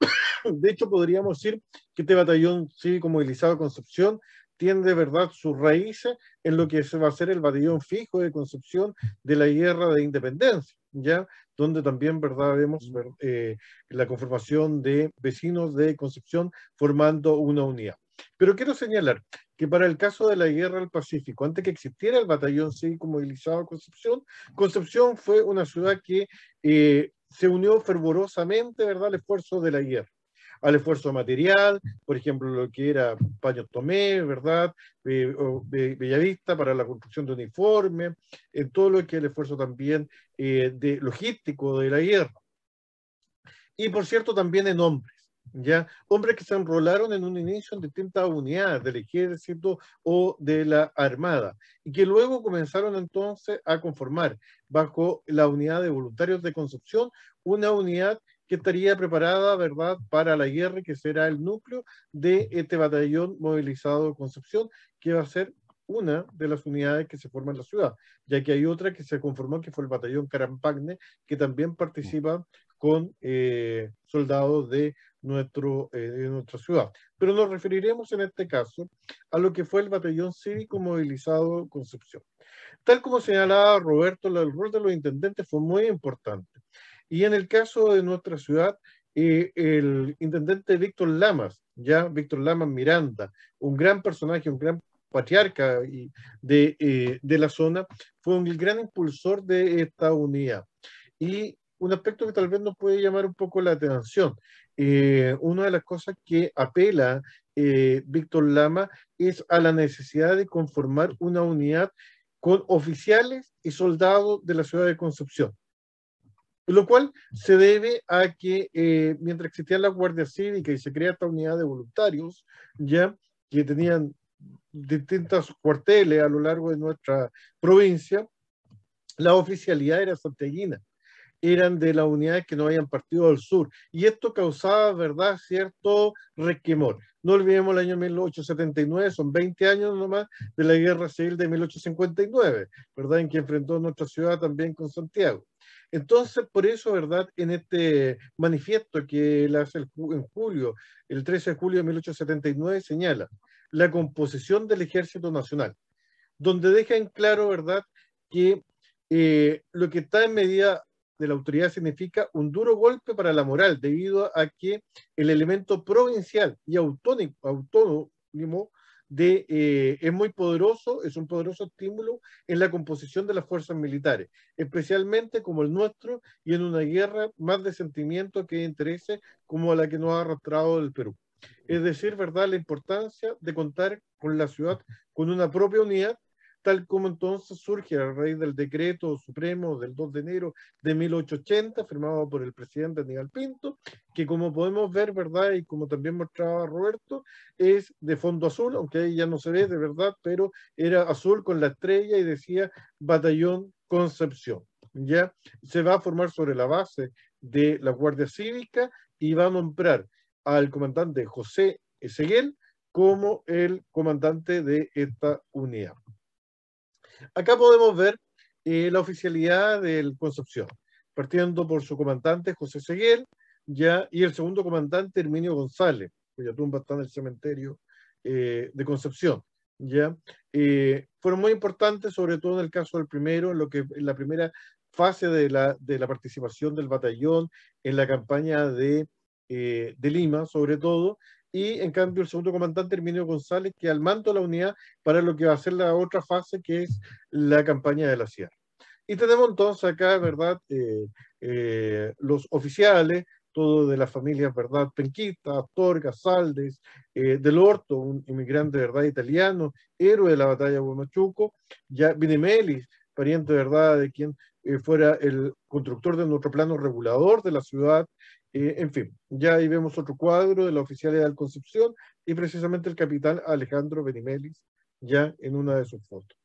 De hecho, podríamos decir que este batallón cívico movilizado de Concepción tiene de verdad sus raíces en lo que va a ser el batallón fijo de Concepción de la guerra de independencia, ¿ya? Donde también, ¿verdad?, vemos eh, la conformación de vecinos de Concepción formando una unidad. Pero quiero señalar que para el caso de la guerra del Pacífico, antes que existiera el batallón cívico movilizado a Concepción, Concepción fue una ciudad que eh, se unió fervorosamente ¿verdad? al esfuerzo de la guerra al esfuerzo material, por ejemplo, lo que era Paño Tomé, ¿verdad? Eh, Bellavista para la construcción de uniformes, en todo lo que es el esfuerzo también eh, de logístico de la guerra. Y por cierto, también en hombres. ¿ya? Hombres que se enrolaron en un inicio en distintas unidades del ejército o de la armada y que luego comenzaron entonces a conformar bajo la unidad de voluntarios de Concepción una unidad que estaría preparada, ¿verdad?, para la guerra que será el núcleo de este batallón movilizado de Concepción, que va a ser una de las unidades que se forman en la ciudad, ya que hay otra que se conformó, que fue el batallón Carampagne, que también participa con eh, soldados de, nuestro, eh, de nuestra ciudad. Pero nos referiremos en este caso a lo que fue el batallón cívico movilizado Concepción. Tal como señalaba Roberto, el rol de los intendentes fue muy importante. Y en el caso de nuestra ciudad, eh, el intendente Víctor Lamas, ya Víctor Lamas Miranda, un gran personaje, un gran patriarca de, de la zona, fue un gran impulsor de esta unidad. Y un aspecto que tal vez nos puede llamar un poco la atención. Eh, una de las cosas que apela eh, Víctor Lama es a la necesidad de conformar una unidad con oficiales y soldados de la ciudad de Concepción. Lo cual se debe a que eh, mientras existía la Guardia Cívica y se crea esta unidad de voluntarios, ya que tenían distintos cuarteles a lo largo de nuestra provincia, la oficialidad era santiaguina eran de las unidades que no habían partido del sur. Y esto causaba, ¿verdad?, cierto requemor. No olvidemos el año 1879, son 20 años nomás de la guerra civil de 1859, ¿verdad?, en que enfrentó nuestra ciudad también con Santiago. Entonces, por eso, ¿verdad? En este manifiesto que él hace en julio, el 13 de julio de 1879, señala la composición del Ejército Nacional, donde deja en claro, ¿verdad?, que eh, lo que está en medida de la autoridad significa un duro golpe para la moral, debido a que el elemento provincial y autónomo, autónomo eh, es muy poderoso, es un poderoso estímulo en la composición de las fuerzas militares, especialmente como el nuestro y en una guerra más de sentimiento que de intereses como la que nos ha arrastrado el Perú. Es decir, ¿verdad? La importancia de contar con la ciudad con una propia unidad tal como entonces surge a raíz del decreto supremo del 2 de enero de 1880, firmado por el presidente Aníbal Pinto, que como podemos ver, ¿verdad? Y como también mostraba Roberto, es de fondo azul, aunque ahí ya no se ve de verdad, pero era azul con la estrella y decía Batallón Concepción. ¿Ya? Se va a formar sobre la base de la Guardia Cívica y va a nombrar al comandante José Ezeguel como el comandante de esta unidad. Acá podemos ver eh, la oficialidad del Concepción, partiendo por su comandante José Seguel, ya, y el segundo comandante Herminio González, cuya tumba está en el cementerio eh, de Concepción. ¿ya? Eh, fueron muy importantes, sobre todo en el caso del primero, en lo que en la primera fase de la, de la participación del batallón en la campaña de, de Lima, sobre todo, y en cambio el segundo comandante Herminio González, que al mando de la unidad para lo que va a ser la otra fase, que es la campaña de la sierra. Y tenemos entonces acá, ¿verdad?, eh, eh, los oficiales, todo de las familias, ¿verdad?, Penquita, Astorga, Saldes, eh, del Orto, un inmigrante, ¿verdad?, italiano, héroe de la batalla de Huamachuco, ya Vinemelis, pariente, ¿verdad?, de quien fuera el constructor de nuestro plano regulador de la ciudad, en fin, ya ahí vemos otro cuadro de la oficialidad de Concepción y precisamente el capitán Alejandro Benimelis, ya en una de sus fotos.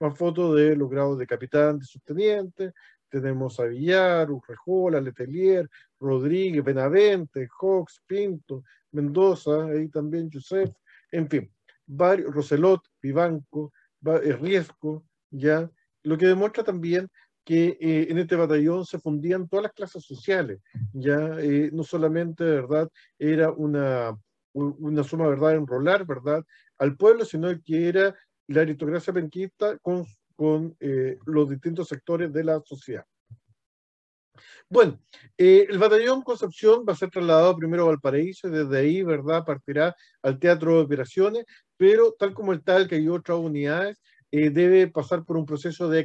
Más fotos de los grados de capitán, de subteniente, tenemos a Villar, Urrejola, Letelier, Rodríguez, Benavente, Hawks, Pinto, Mendoza, ahí también Joseph, en fin, varios, Roselot, Vivanco, eh, Riesco, ya, lo que demuestra también que eh, en este batallón se fundían todas las clases sociales, ya eh, no solamente, ¿verdad?, era una, una suma, ¿verdad?, enrolar, ¿verdad?, al pueblo, sino que era la aristocracia penquista con, con eh, los distintos sectores de la sociedad. Bueno, el batallón Concepción va a ser trasladado primero a Valparaíso y desde ahí, ¿verdad?, partirá al Teatro de Operaciones, pero tal como el tal que hay otras unidades, debe pasar por un proceso de,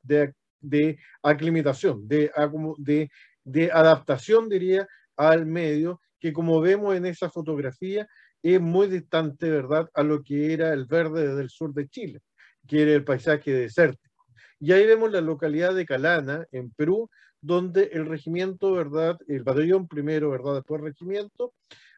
de de aclimatación, de, de, de adaptación, diría, al medio, que como vemos en esa fotografía, es muy distante, ¿verdad?, a lo que era el verde del sur de Chile, que era el paisaje desértico. Y ahí vemos la localidad de Calana, en Perú, donde el regimiento, ¿verdad?, el batallón primero, ¿verdad?, después regimiento,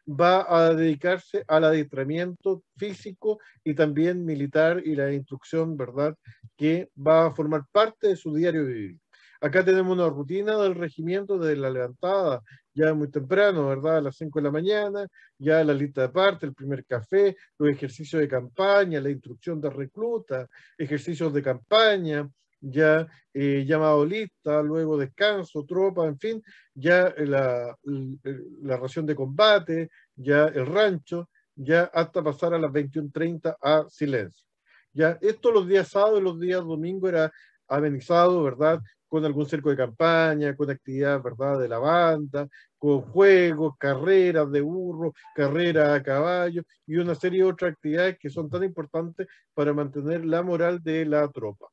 va a dedicarse al adiestramiento físico y también militar y la instrucción, ¿verdad?, que va a formar parte de su diario vivir. Acá tenemos una rutina del regimiento de la levantada, ya muy temprano, ¿verdad? A las 5 de la mañana, ya la lista de parte, el primer café, los ejercicios de campaña, la instrucción de recluta, ejercicios de campaña, ya eh, llamado lista, luego descanso, tropa, en fin, ya la, la, ración de combate, ya el rancho, ya hasta pasar a las 21.30 a silencio. Ya esto los días sábados y los días domingos era amenizado, ¿verdad? Con algún cerco de campaña, con actividad, ¿verdad? De la banda, con juegos, carreras de burro, carreras a caballo y una serie de otras actividades que son tan importantes para mantener la moral de la tropa.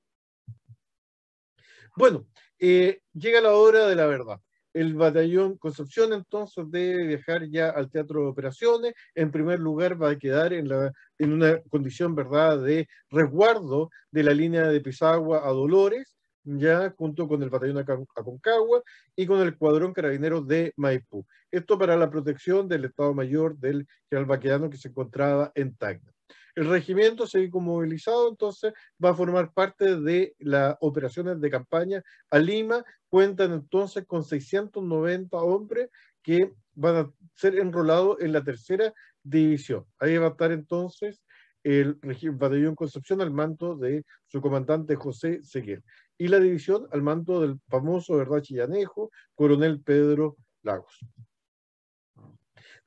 Bueno, eh, llega la hora de la verdad. El batallón Concepción entonces debe viajar ya al teatro de operaciones. En primer lugar va a quedar en, una condición ¿verdad? de resguardo de la línea de Pisagua a Dolores, ya junto con el batallón Aconcagua y con el cuadrón carabinero de Maipú. Esto para la protección del Estado Mayor del general Baquedano que se encontraba en Tacna. El regimiento se como movilizado, entonces va a formar parte de las operaciones de campaña a Lima. Cuentan entonces con 690 hombres que van a ser enrolados en la tercera división. Ahí va a estar entonces el batallón Concepción al mando de su comandante José Seguel y la división al mando del famoso verdad chillanejo coronel Pedro Lagos.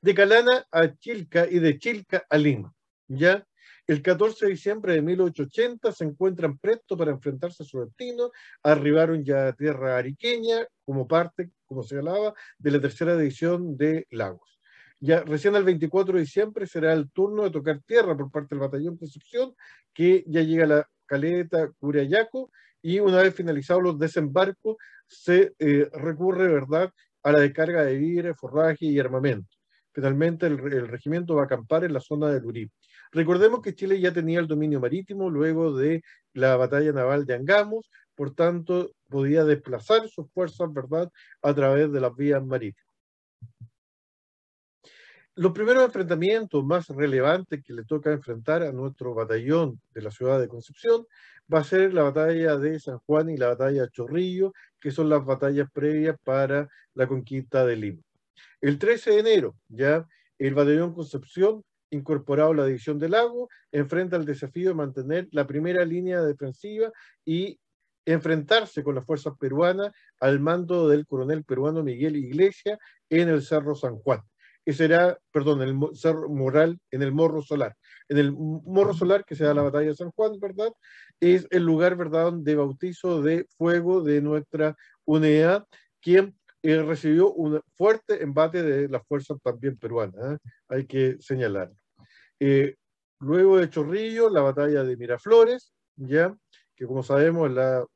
De Calana a Chilca y de Chilca a Lima. Ya el 14 de diciembre de 1880 se encuentran prestos para enfrentarse a su destino. Arribaron ya a tierra ariqueña como parte, como se hablaba, de la tercera división de Lagos. Ya recién el 24 de diciembre será el turno de tocar tierra por parte del batallón Concepción, que ya llega a la caleta Curiayaco, y una vez finalizados los desembarcos, se eh, recurre, ¿verdad?, a la descarga de víveres, forraje y armamento. Finalmente, el, regimiento va a acampar en la zona del Urib. Recordemos que Chile ya tenía el dominio marítimo luego de la batalla naval de Angamos, por tanto, podía desplazar sus fuerzas, ¿verdad?, a través de las vías marítimas. Los primeros enfrentamientos más relevantes que le toca enfrentar a nuestro batallón de la ciudad de Concepción va a ser la batalla de San Juan y la batalla de Chorrillo, que son las batallas previas para la conquista de Lima. El 13 de enero, ya el batallón Concepción, incorporado la división del lago, enfrenta el desafío de mantener la primera línea defensiva y enfrentarse con las fuerzas peruanas al mando del coronel peruano Miguel Iglesias en el Cerro San Juan que será, perdón, el Cerro Moral en el Morro Solar. En el Morro Solar, que se da la batalla de San Juan, ¿verdad? Es el lugar, ¿verdad?, de bautizo de fuego de nuestra unidad, quien eh, recibió un fuerte embate de las fuerzas también peruanas, ¿eh? hay que señalar. Eh, luego de Chorrillo, la batalla de Miraflores, ya, que como sabemos es la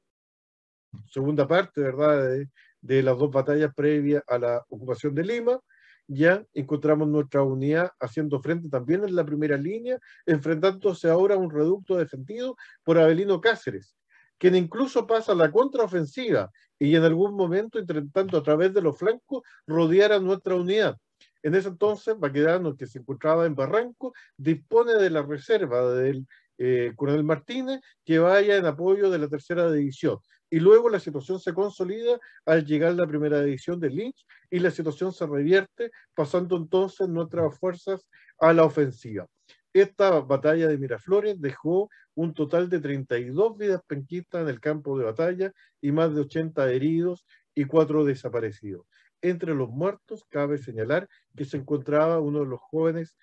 segunda parte, ¿verdad?, de, de las dos batallas previas a la ocupación de Lima ya encontramos nuestra unidad haciendo frente también en la primera línea, enfrentándose ahora a un reducto defendido por Abelino Cáceres, quien incluso pasa la contraofensiva y en algún momento intentando a través de los flancos rodear a nuestra unidad. En ese entonces, Baquedano, que se encontraba en Barranco, dispone de la reserva del eh, coronel Martínez que vaya en apoyo de la tercera división y luego la situación se consolida al llegar la primera edición de Lynch y la situación se revierte, pasando entonces nuestras fuerzas a la ofensiva. Esta batalla de Miraflores dejó un total de 32 vidas penquistas en el campo de batalla y más de 80 heridos y 4 desaparecidos. Entre los muertos cabe señalar que se encontraba uno de los jóvenes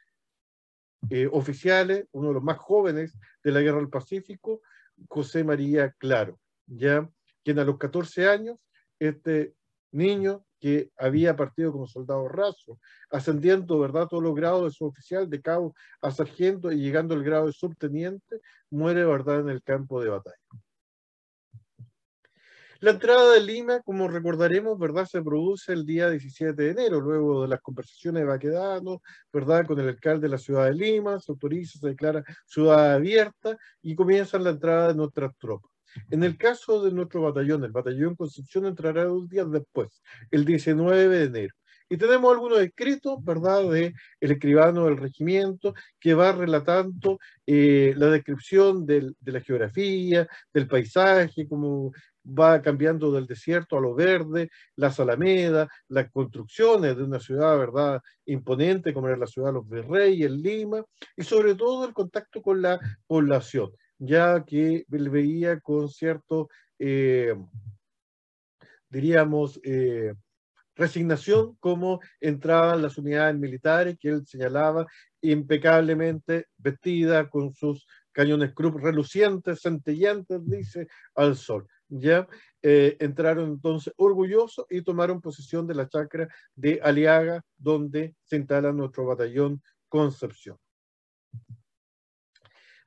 eh, oficiales, uno de los más jóvenes de la Guerra del Pacífico, José María Claro, ya quien a los 14 años, este niño que había partido como soldado raso, ascendiendo, ¿verdad?, todos los grados de su oficial, de cabo a sargento y llegando al grado de subteniente, muere, ¿verdad?, en el campo de batalla. La entrada de Lima, como recordaremos, ¿verdad? Se produce el día 17 de enero, luego de las conversaciones de Baquedano, ¿verdad? Con el alcalde de la ciudad de Lima, se autoriza, se declara ciudad abierta y comienza la entrada de nuestras tropas. En el caso de nuestro batallón, el batallón Concepción entrará dos días después, el 19 de enero. Y tenemos algunos escritos, ¿verdad?, de el escribano del regimiento, que va relatando eh, la descripción de la geografía, del paisaje, cómo va cambiando del desierto a lo verde, las alamedas, las construcciones de una ciudad, ¿verdad?, imponente como era la ciudad de los Virreyes, Lima, y sobre todo el contacto con la población ya que él veía con cierto, eh, diríamos, eh, resignación cómo entraban las unidades militares que él señalaba impecablemente vestidas con sus cañones Krupp relucientes, centellantes, dice, al sol. Ya eh, entraron entonces orgullosos y tomaron posesión de la chacra de Aliaga, donde se instala nuestro batallón Concepción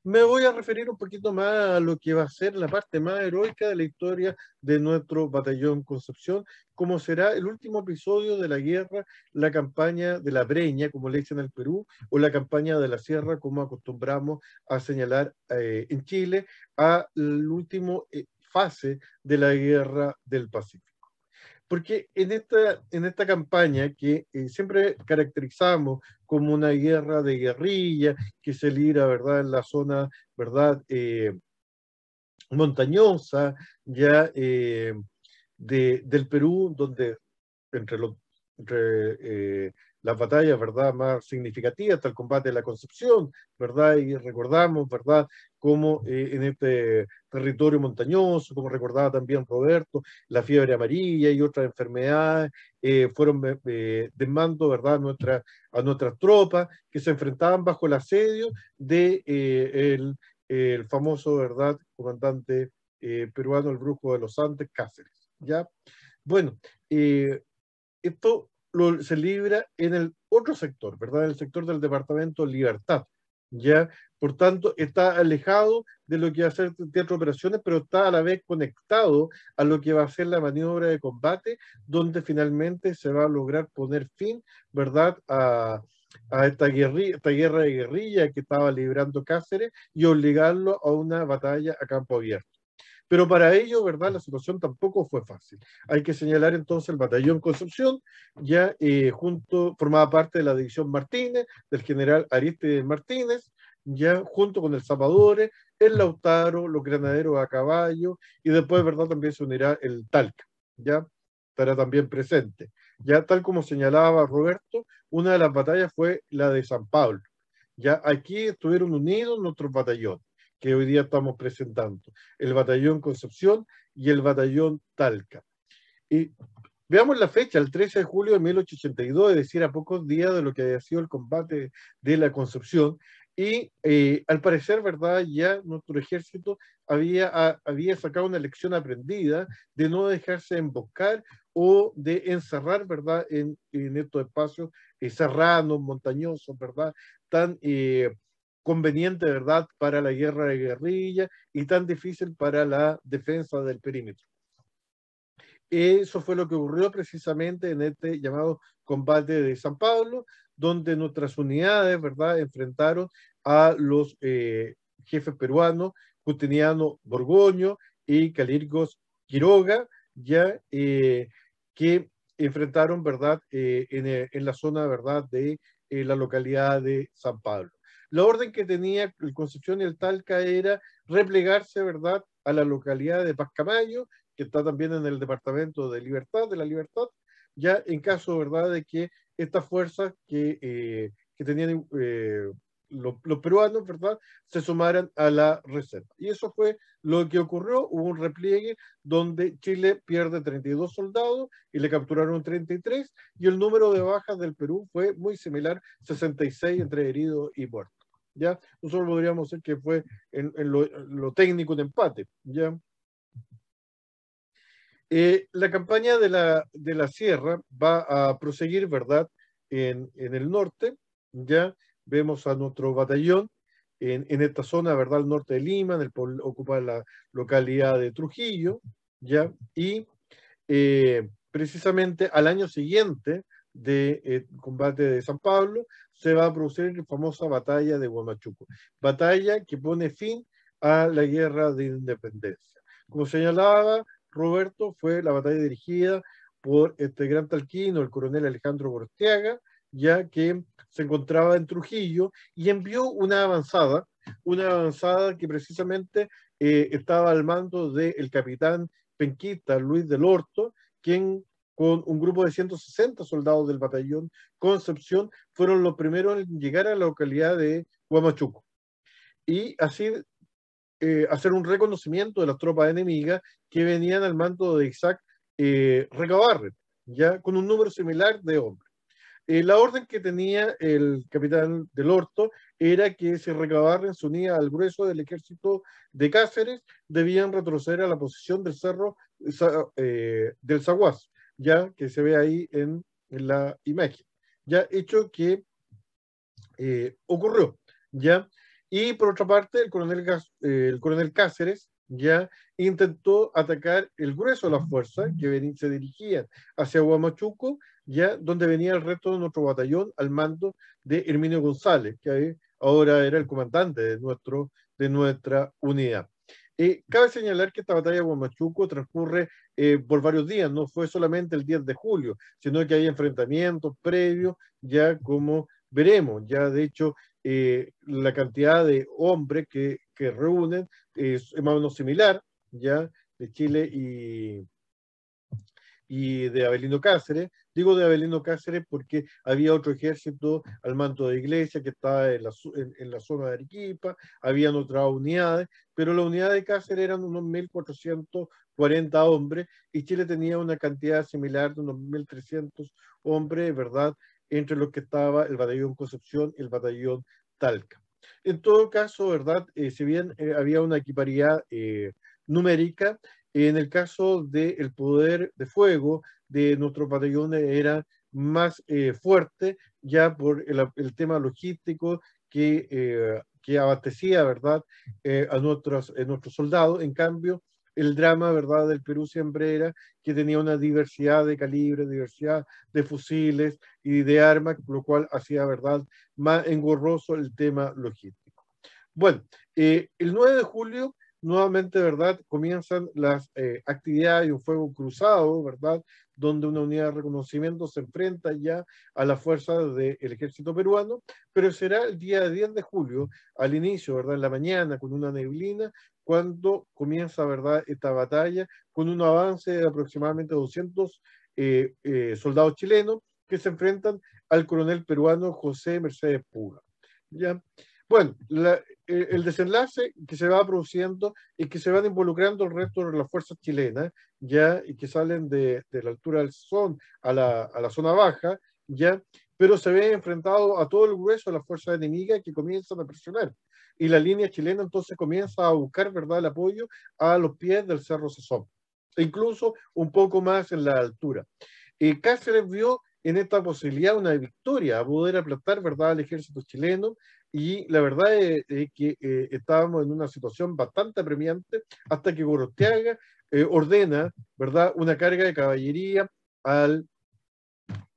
me voy a referir un poquito más a lo que va a ser la parte más heroica de la historia de nuestro batallón Concepción, como será el último episodio de la guerra, la campaña de la Breña, como le dicen en el Perú, o la campaña de la Sierra, como acostumbramos a señalar eh, en Chile, a la última eh, fase de la guerra del Pacífico. Porque en esta, en esta campaña que eh, siempre caracterizamos como una guerra de guerrilla que se libra, ¿verdad?, en la zona, ¿verdad?, eh, montañosa, ya eh, de, del Perú, donde entre, los, entre las batallas, ¿verdad?, más significativas, hasta el combate de la Concepción, ¿verdad? Y recordamos, ¿verdad?, cómo eh, en este territorio montañoso, como recordaba también Roberto, la fiebre amarilla y otras enfermedades eh, fueron eh, demandando, ¿verdad?, a, nuestra, a nuestras tropas que se enfrentaban bajo el asedio de el, el, famoso, ¿verdad?, comandante peruano, el brujo de los Andes, Cáceres, ¿ya? Bueno, esto se libra en el otro sector, ¿verdad? En el sector del Departamento Libertad. ¿Ya? Por tanto, está alejado de lo que va a ser teatro de operaciones, pero está a la vez conectado a lo que va a ser la maniobra de combate, donde finalmente se va a lograr poner fin, ¿verdad?, a, a esta guerra de guerrilla que estaba librando Cáceres y obligarlo a una batalla a campo abierto. Pero para ello, ¿verdad? La situación tampoco fue fácil. Hay que señalar entonces el batallón Concepción, ya eh, junto, formaba parte de la división Martínez, del general Aristides Martínez, ya junto con el Zapadores, el Lautaro, los granaderos a caballo, y después, ¿verdad? También se unirá el Talca, ya estará también presente. Ya tal como señalaba Roberto, una de las batallas fue la de San Pablo. Ya aquí estuvieron unidos nuestros batallones que hoy día estamos presentando, el batallón Concepción y el batallón Talca. Y veamos la fecha, el 13 de julio de 1882, es decir, a pocos días de lo que había sido el combate de la Concepción, y eh, al parecer, ¿verdad? Ya nuestro ejército había, había sacado una lección aprendida de no dejarse emboscar o de encerrar, ¿verdad? En, en estos espacios eh, serranos, montañosos, ¿verdad? Tan eh, conveniente, ¿verdad?, para la guerra de guerrilla y tan difícil para la defensa del perímetro. Eso fue lo que ocurrió precisamente en este llamado combate de San Pablo, donde nuestras unidades, ¿verdad?, enfrentaron a los eh, jefes peruanos, Justiniano Borgoño y Calirgos Quiroga, ya eh, que enfrentaron, ¿verdad?, eh, en, en, la zona, ¿verdad?, de la localidad de San Pablo. La orden que tenía el Concepción y el Talca era replegarse, ¿verdad?, a la localidad de Pascamayo, que está también en el departamento de Libertad, de la Libertad, ya en caso, ¿verdad?, de que estas fuerzas que, eh, que tenían eh, los, peruanos, ¿verdad?, se sumaran a la reserva. Y eso fue lo que ocurrió. Hubo un repliegue donde Chile pierde 32 soldados y le capturaron 33, y el número de bajas del Perú fue muy similar, 66 entre heridos y muertos. ¿Ya? Nosotros podríamos decir que fue en, lo, técnico un empate, ¿ya? Eh, la campaña de la, de la sierra va a proseguir, ¿verdad?, en, en el norte, ¿ya? vemos a nuestro batallón en, en, esta zona, ¿verdad? Al norte de Lima, en el, ocupa la localidad de Trujillo, ¿ya? Y eh, precisamente al año siguiente de, eh, combate de San Pablo, se va a producir la famosa batalla de Huamachuco, batalla que pone fin a la guerra de independencia. Como señalaba Roberto, fue la batalla dirigida por este gran talquino, el coronel Alejandro Bortiaga, ya que se encontraba en Trujillo y envió una avanzada, una avanzada que precisamente eh, estaba al mando del capitán Penquita Luis del Horto, quien con un grupo de 160 soldados del batallón Concepción fueron los primeros en llegar a la localidad de Huamachuco. Y así eh, hacer un reconocimiento de las tropas enemigas que venían al mando de Isaac eh, Recabarren, ya con un número similar de hombres. Eh, la orden que tenía el capitán del Horto era que si Recabarren se unía al grueso del ejército de Cáceres, debían retroceder a la posición del cerro eh, del Zaguas, ya que se ve ahí en, la imagen. Ya hecho que eh, ocurrió, ya. Y por otra parte, el coronel, el coronel Cáceres ya intentó atacar el grueso de las fuerzas que se dirigían hacia Huamachuco ya donde venía el resto de nuestro batallón al mando de Herminio González, que ahora era el comandante de, nuestro, de nuestra unidad. Eh, cabe señalar que esta batalla de Huamachuco transcurre eh, por varios días, no fue solamente el 10 de julio, sino que hay enfrentamientos previos, ya como veremos, ya de hecho eh, la cantidad de hombres que, que reúnen es más o menos similar, ya de Chile y, y de Abelino Cáceres. Digo de Abelino Cáceres porque había otro ejército al manto de iglesia que estaba en la, zona de Arequipa, habían otras unidades, pero la unidad de Cáceres eran unos 1.440 hombres y Chile tenía una cantidad similar de unos 1.300 hombres, ¿verdad? Entre los que estaba el batallón Concepción y el batallón Talca. En todo caso, ¿verdad? Eh, si bien eh, había una equiparidad eh, numérica, en el caso del poder de fuego de nuestros batallones era más eh, fuerte ya por el, tema logístico que, eh, que abastecía, ¿verdad?, eh, a nuestros, nuestros soldados. En cambio, el drama, ¿verdad?, del Perú siempre era que tenía una diversidad de calibres, diversidad de fusiles y de armas, lo cual hacía, ¿verdad?, más engorroso el tema logístico. Bueno, el 9 de julio nuevamente, ¿verdad? Comienzan las eh, actividades de un fuego cruzado, ¿verdad? Donde una unidad de reconocimiento se enfrenta ya a la fuerza del ejército peruano, pero será el día 10 de julio, al inicio, ¿verdad? En la mañana, con una neblina, cuando comienza, ¿verdad? Esta batalla, con un avance de aproximadamente 200 eh, eh, soldados chilenos que se enfrentan al coronel peruano José Mercedes Puga. ¿ya? Bueno, el desenlace que se va produciendo y que se van involucrando el resto de las fuerzas chilenas, ya, y que salen de, la altura del son a la, a la, zona baja, ya, pero se ve enfrentado a todo el grueso de las fuerzas enemigas que comienzan a presionar. Y la línea chilena entonces comienza a buscar, ¿verdad?, el apoyo a los pies del Cerro Sazón, e incluso un poco más en la altura. Y Cáceres vio en esta posibilidad una victoria, a poder aplastar, ¿verdad?, al ejército chileno, y la verdad es, que eh, estábamos en una situación bastante apremiante hasta que Gorostiaga eh, ordena, ¿verdad?, una carga de caballería al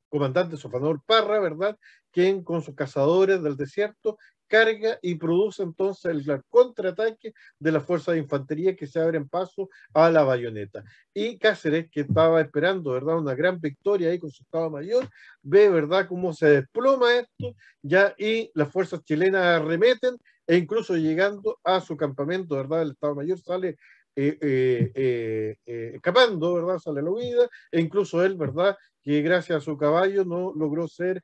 comandante Sofanor Parra, ¿verdad?, quien con sus cazadores del desierto carga y produce entonces el contraataque de la fuerza de infantería que se abren paso a la bayoneta. Y Cáceres, que estaba esperando, ¿verdad?, una gran victoria ahí con su Estado Mayor, ve, ¿verdad?, cómo se desploma esto, ya, y las fuerzas chilenas arremeten, e incluso llegando a su campamento, ¿verdad?, el Estado Mayor sale eh, eh, eh, escapando, ¿verdad? Sale la huida, e incluso él, ¿verdad? Que gracias a su caballo no logró ser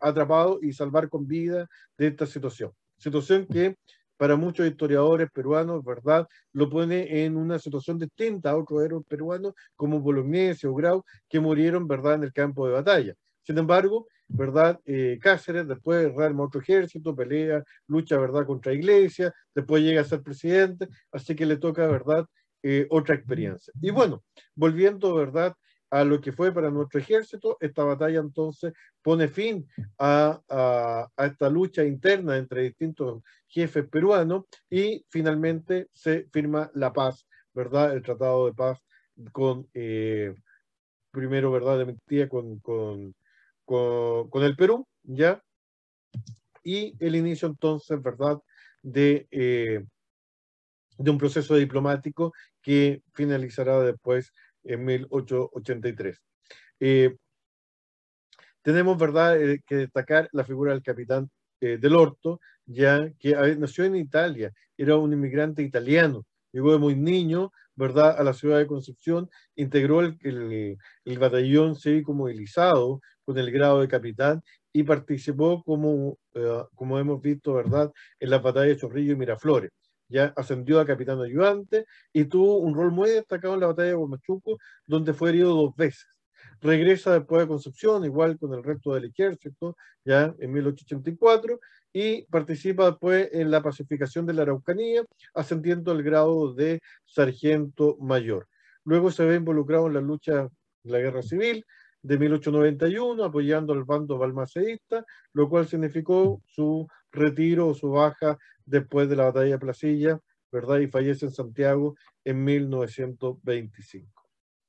atrapado y salvar con vida de esta situación. Situación que para muchos historiadores peruanos, ¿verdad? Lo pone en una situación distinta a otros héroes peruanos como Bolognese o Grau, que murieron, ¿verdad?, en el campo de batalla. Sin embargo, ¿verdad? Eh, Cáceres, después rearma otro ejército, pelea, lucha, ¿verdad?, contra Iglesia, después llega a ser presidente, así que le toca, ¿verdad?, eh, otra experiencia. Y bueno, volviendo, ¿verdad?, a lo que fue para nuestro ejército, esta batalla entonces pone fin a, a, esta lucha interna entre distintos jefes peruanos y finalmente se firma la paz, ¿verdad? El tratado de paz con, eh, primero, ¿verdad? De mentira con, con con, el Perú, ¿ya? Y el inicio entonces, ¿verdad?, de, eh, de un proceso diplomático que finalizará después en 1883. Eh, tenemos, ¿verdad?, eh, que destacar la figura del capitán del Orto, ya que nació en Italia, era un inmigrante italiano, llegó de muy niño, ¿verdad?, a la ciudad de Concepción, integró el, el, batallón cívico movilizado con el grado de capitán y participó como, eh, como hemos visto, ¿verdad?, en las batallas de Chorrillo y Miraflores. Ya ascendió a capitán ayudante y tuvo un rol muy destacado en la batalla de Guamachuco, donde fue herido dos veces. Regresa después de Concepción, igual con el resto del ejército, ya en 1884, y participa después en la pacificación de la Araucanía, ascendiendo al grado de sargento mayor. Luego se ve involucrado en la lucha, en la guerra civil de 1891, apoyando al bando balmaceísta, lo cual significó su retiro o su baja después de la batalla de Placilla, ¿verdad? Y fallece en Santiago en 1925.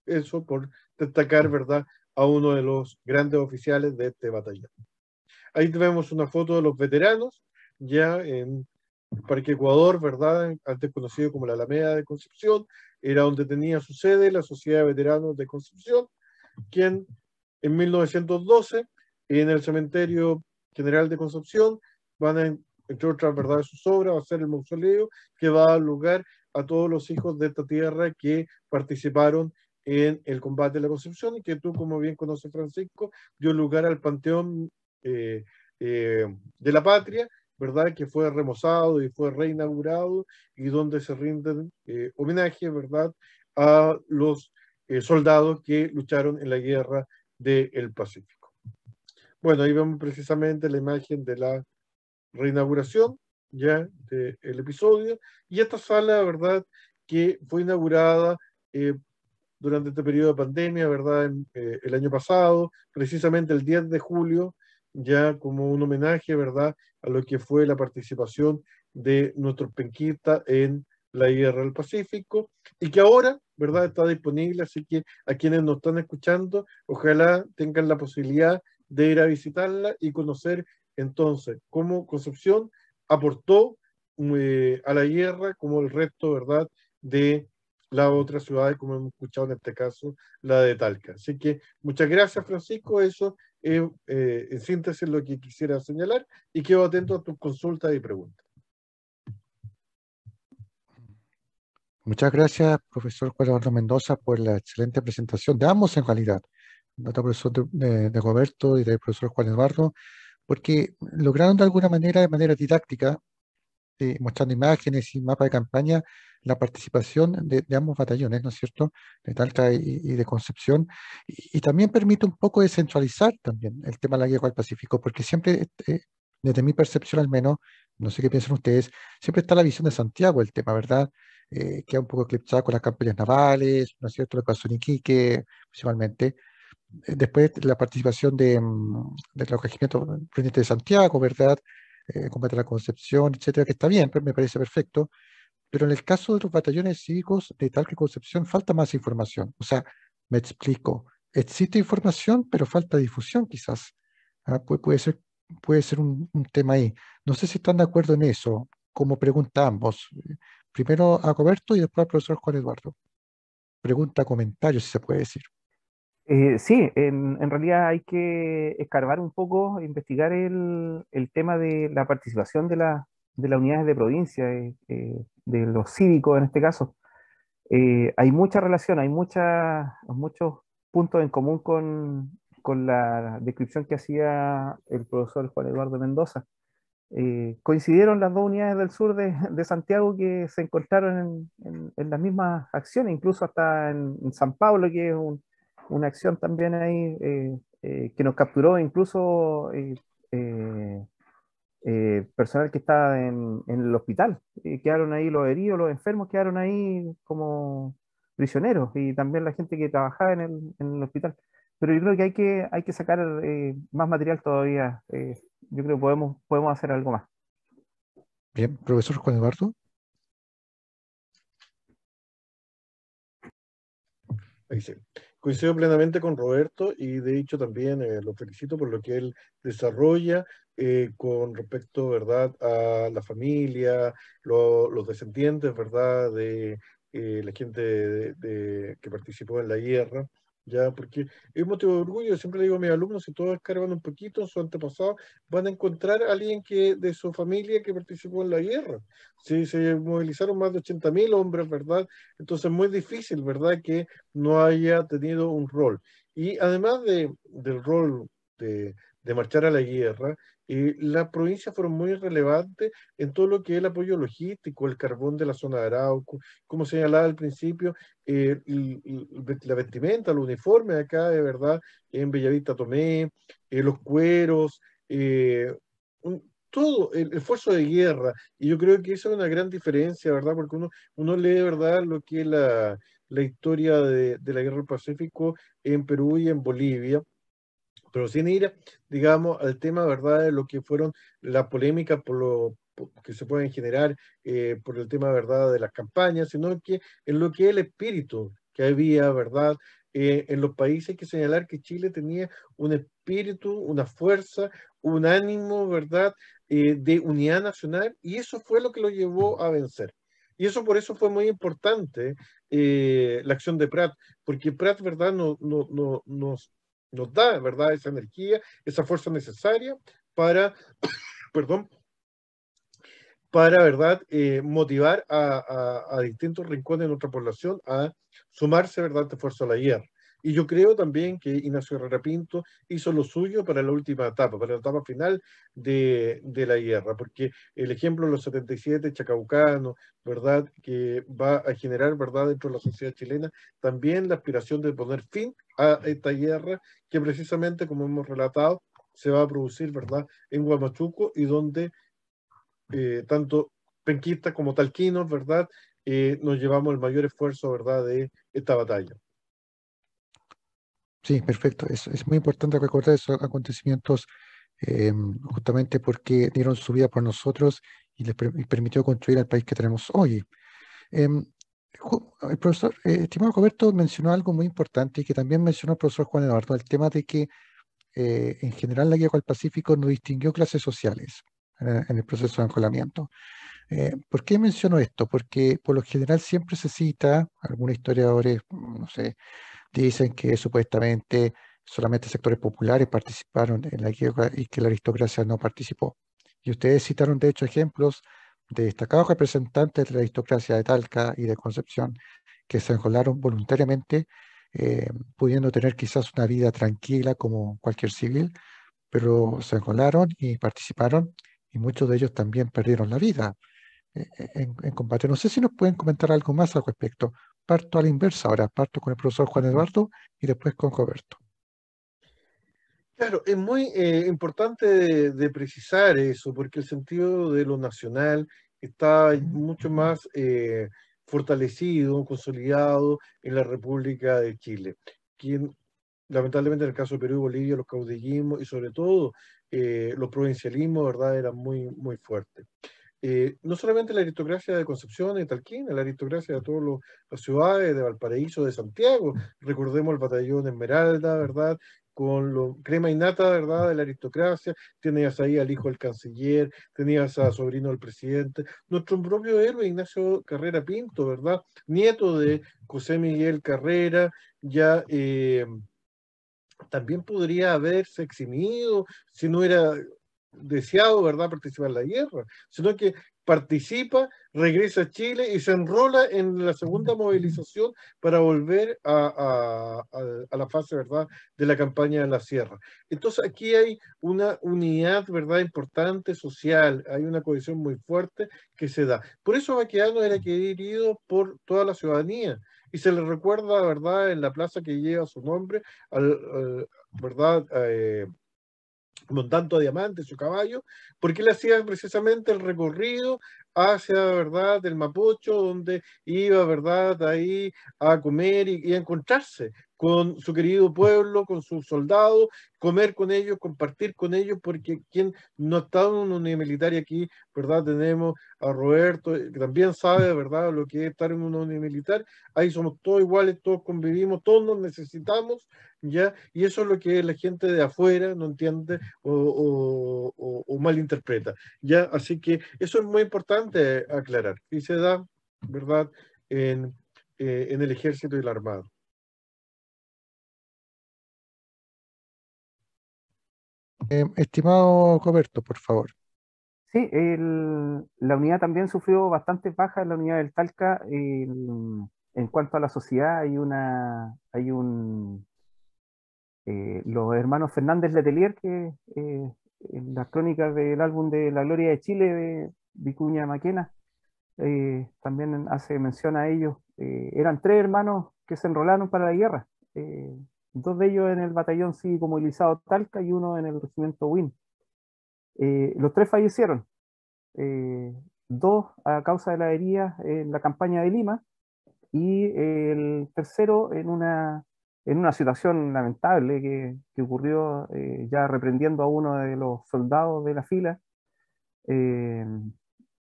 Eso por destacar, ¿verdad?, a uno de los grandes oficiales de este batallón. Ahí tenemos una foto de los veteranos, ya en Parque Ecuador, ¿verdad? Antes conocido como la Alameda de Concepción, era donde tenía su sede la Sociedad de Veteranos de Concepción, quien en 1912, en el Cementerio General de Concepción, van a, entre otras sus obras, va a ser el mausoleo que va a dar lugar a todos los hijos de esta tierra que participaron en el combate de la Concepción y que tú, como bien conoces, Francisco, dio lugar al Panteón eh, eh, de la Patria, ¿verdad? Que fue remozado y fue reinaugurado y donde se rinden eh, homenaje, ¿verdad? A los soldados que lucharon en la guerra del Pacífico. Bueno, ahí vemos precisamente la imagen de la reinauguración ya del episodio y esta sala, ¿verdad? Que fue inaugurada durante este periodo de pandemia, ¿verdad? Eh, el año pasado, precisamente el 10 de julio, ya como un homenaje, ¿verdad? A lo que fue la participación de nuestros penquistas en la guerra del Pacífico y que ahora, ¿verdad? Está disponible, así que a quienes nos están escuchando, ojalá tengan la posibilidad de ir a visitarla y conocer entonces cómo Concepción aportó eh, a la guerra como el resto, ¿verdad? De las otras ciudades, como hemos escuchado en este caso, la de Talca. Así que muchas gracias, Francisco. Eso es, eh, en síntesis, lo que quisiera señalar y quedo atento a tus consultas y preguntas. Muchas gracias, profesor Juan Eduardo Mendoza, por la excelente presentación de ambos en realidad, tanto profesor de, de, Roberto y profesor Juan Eduardo, porque lograron de alguna manera, de manera didáctica, eh, mostrando imágenes y mapas de campaña, la participación de, ambos batallones, ¿no es cierto?, de Talca y, de Concepción, y, también permite un poco descentralizar también el tema de la guerra del Pacífico, porque siempre, eh, desde mi percepción al menos, no sé qué piensan ustedes, siempre está la visión de Santiago el tema, ¿verdad?, eh, que ha un poco eclipsado con las campañas navales, ¿no es cierto?, lo que pasó en Iquique, principalmente, después la participación de, mm, de los regimientos de Santiago, ¿verdad?, eh, combate la Concepción, etcétera, que está bien, me parece perfecto, pero en el caso de los batallones cívicos de tal que Concepción falta más información. O sea, me explico, existe información, pero falta difusión quizás. Ah, puede, ser, puede ser un, tema ahí. No sé si están de acuerdo en eso, como pregunta ambos. Primero a Roberto y después al profesor Juan Eduardo. Pregunta, comentario, si se puede decir. Eh, sí, en, realidad hay que escarbar un poco, investigar el, el tema de la participación de, la, de las unidades de provincia, eh, eh, de los cívicos en este caso. hay mucha relación, hay muchos puntos en común con, con, la descripción que hacía el profesor Juan Eduardo Mendoza. coincidieron las dos unidades del sur de, de Santiago que se encontraron en, en, las mismas acciones, incluso hasta en, en San Pablo, que es un, una acción también ahí eh, eh, que nos capturó incluso eh, personal que estaba en, el hospital. quedaron ahí los heridos, los enfermos quedaron ahí como prisioneros y también la gente que trabajaba en el, hospital. Pero yo creo que hay que, hay que sacar más material todavía. yo creo que podemos, podemos hacer algo más. Bien, profesor Juan Eduardo. Ahí sí. Coincido plenamente con Roberto y de hecho también eh, lo felicito por lo que él desarrolla eh, con respecto, ¿verdad?, a la familia, los descendientes, ¿verdad?, de eh, la gente que participó en la guerra ya, porque es motivo de orgullo, siempre le digo a mis alumnos, si todos escarban un poquito su antepasado, van a encontrar a alguien que de su familia que participó en la guerra. Si se movilizaron más de 80 mil hombres, ¿verdad? Entonces es muy difícil, ¿verdad?, que no haya tenido un rol. Y además de, del rol de, de marchar a la guerra, eh, las provincias fueron muy relevantes en todo lo que es el apoyo logístico, el carbón de la zona de Arauco, como señalaba al principio, eh, la vestimenta, el uniforme acá, de verdad, en Bellavista Tomé, eh, los cueros, todo el esfuerzo de guerra. Y yo creo que esa es una gran diferencia, ¿verdad? Porque uno, uno lee, ¿verdad?, lo que es la, la historia de la guerra del Pacífico en Perú y en Bolivia pero sin ir, digamos, al tema, ¿verdad?, de lo que fueron las polémicas por lo que se pueden generar eh, por el tema, ¿verdad?, de las campañas, sino que en lo que es el espíritu que había, ¿verdad?, eh, en los países hay que señalar que Chile tenía un espíritu, una fuerza, un ánimo, ¿verdad?, de unidad nacional y eso fue lo que lo llevó a vencer. Y eso por eso fue muy importante la acción de Pratt, porque Pratt, ¿verdad?, no, no, no, nos, nos da, ¿verdad?, esa energía, esa fuerza necesaria para, perdón, para, ¿verdad?, eh, motivar a, a, distintos rincones de nuestra población a sumarse, ¿verdad?, de esfuerzo a la guerra. Y yo creo también que Ignacio Herrera Pinto hizo lo suyo para la última etapa, para la etapa final de, de la guerra, porque el ejemplo de los 77 chacaucanos, ¿verdad?, que va a generar, ¿verdad?, dentro de la sociedad chilena, también la aspiración de poner fin a esta guerra que precisamente, como hemos relatado, se va a producir, ¿verdad?, en Huamachuco y donde eh, tanto penquistas como talquinos, ¿verdad?, eh, nos llevamos el mayor esfuerzo, ¿verdad?, de esta batalla. Sí, perfecto. Es, muy importante recordar esos acontecimientos eh, justamente porque dieron su vida por nosotros y les permitió construir el país que tenemos hoy. Em, el profesor, estimado Roberto, mencionó algo muy importante y que también mencionó el profesor Juan Eduardo, el tema de que eh, en general la guerra al Pacífico no distinguió clases sociales en, el proceso de ancolamiento. Eh, ¿Por qué menciono esto? Porque por lo general siempre se cita, algunos historiadores, no sé, dicen que supuestamente solamente sectores populares participaron en la guerra y que la aristocracia no participó. Y ustedes citaron, de hecho, ejemplos de destacados representantes de la aristocracia de Talca y de Concepción que se encolaron voluntariamente eh, pudiendo tener quizás una vida tranquila como cualquier civil, pero se encolaron y participaron y muchos de ellos también perdieron la vida eh, en, combate. No sé si nos pueden comentar algo más al respecto. Parto a la inversa ahora, parto con el profesor Juan Eduardo y después con Roberto. Claro, es muy importante de, precisar eso, porque el sentido de lo nacional está mucho más fortalecido, consolidado en la República de Chile. Quien, lamentablemente en el caso de Perú y Bolivia, los caudillismos y sobre todo eh, los provincialismos, ¿verdad?, eran muy, muy fuertes. Eh, no solamente la aristocracia de Concepción y Talquín, la aristocracia de todas las ciudades, de Valparaíso, de Santiago, recordemos el batallón Esmeralda, ¿verdad? con lo, crema innata, ¿verdad?, de la aristocracia, tenías ahí al hijo del canciller, tenías a sobrino del presidente, nuestro propio héroe Ignacio Carrera Pinto, ¿verdad?, nieto de José Miguel Carrera, ya eh, también podría haberse eximido si no era deseado, ¿verdad?, participar en la guerra, sino que participa, regresa a Chile y se enrola en la segunda movilización para volver a, la fase, ¿verdad?, de la campaña de la sierra. Entonces aquí hay una unidad, ¿verdad?, importante social, hay una cohesión muy fuerte que se da. Por eso Baqueano era querido por toda la ciudadanía y se le recuerda, ¿verdad?, en la plaza que lleva su nombre, al, ¿verdad?, eh, montando a diamante su caballo, porque él hacía precisamente el recorrido hacia, ¿verdad?, del Mapocho, donde iba, ¿verdad?, ahí a comer y, a encontrarse con su querido pueblo, con sus soldados, comer con ellos, compartir con ellos, porque quien no ha estado en una unidad militar y aquí, ¿verdad? Tenemos a Roberto, que también sabe, ¿verdad?, lo que es estar en una unidad militar. Ahí somos todos iguales, todos convivimos, todos nos necesitamos, ¿ya? Y eso es lo que la gente de afuera no entiende o, o, malinterpreta, ¿ya? Así que eso es muy importante aclarar. Y se da, ¿verdad?, en, eh, en el ejército y la armada. Eh, estimado Roberto, por favor. Sí, la unidad también sufrió bastantes bajas, la unidad del Talca. en cuanto a la sociedad, hay una, hay un, eh, los hermanos Fernández Letelier, que eh, en las crónicas del álbum de La Gloria de Chile de Vicuña Maquena, también hace mención a ellos. eran tres hermanos que se enrolaron para la guerra dos de ellos en el batallón cívico movilizado Talca y uno en el regimiento Win. Eh, los tres fallecieron, eh, dos a causa de la herida en la campaña de Lima y el tercero en una, en una situación lamentable que, ocurrió eh, ya reprendiendo a uno de los soldados de la fila.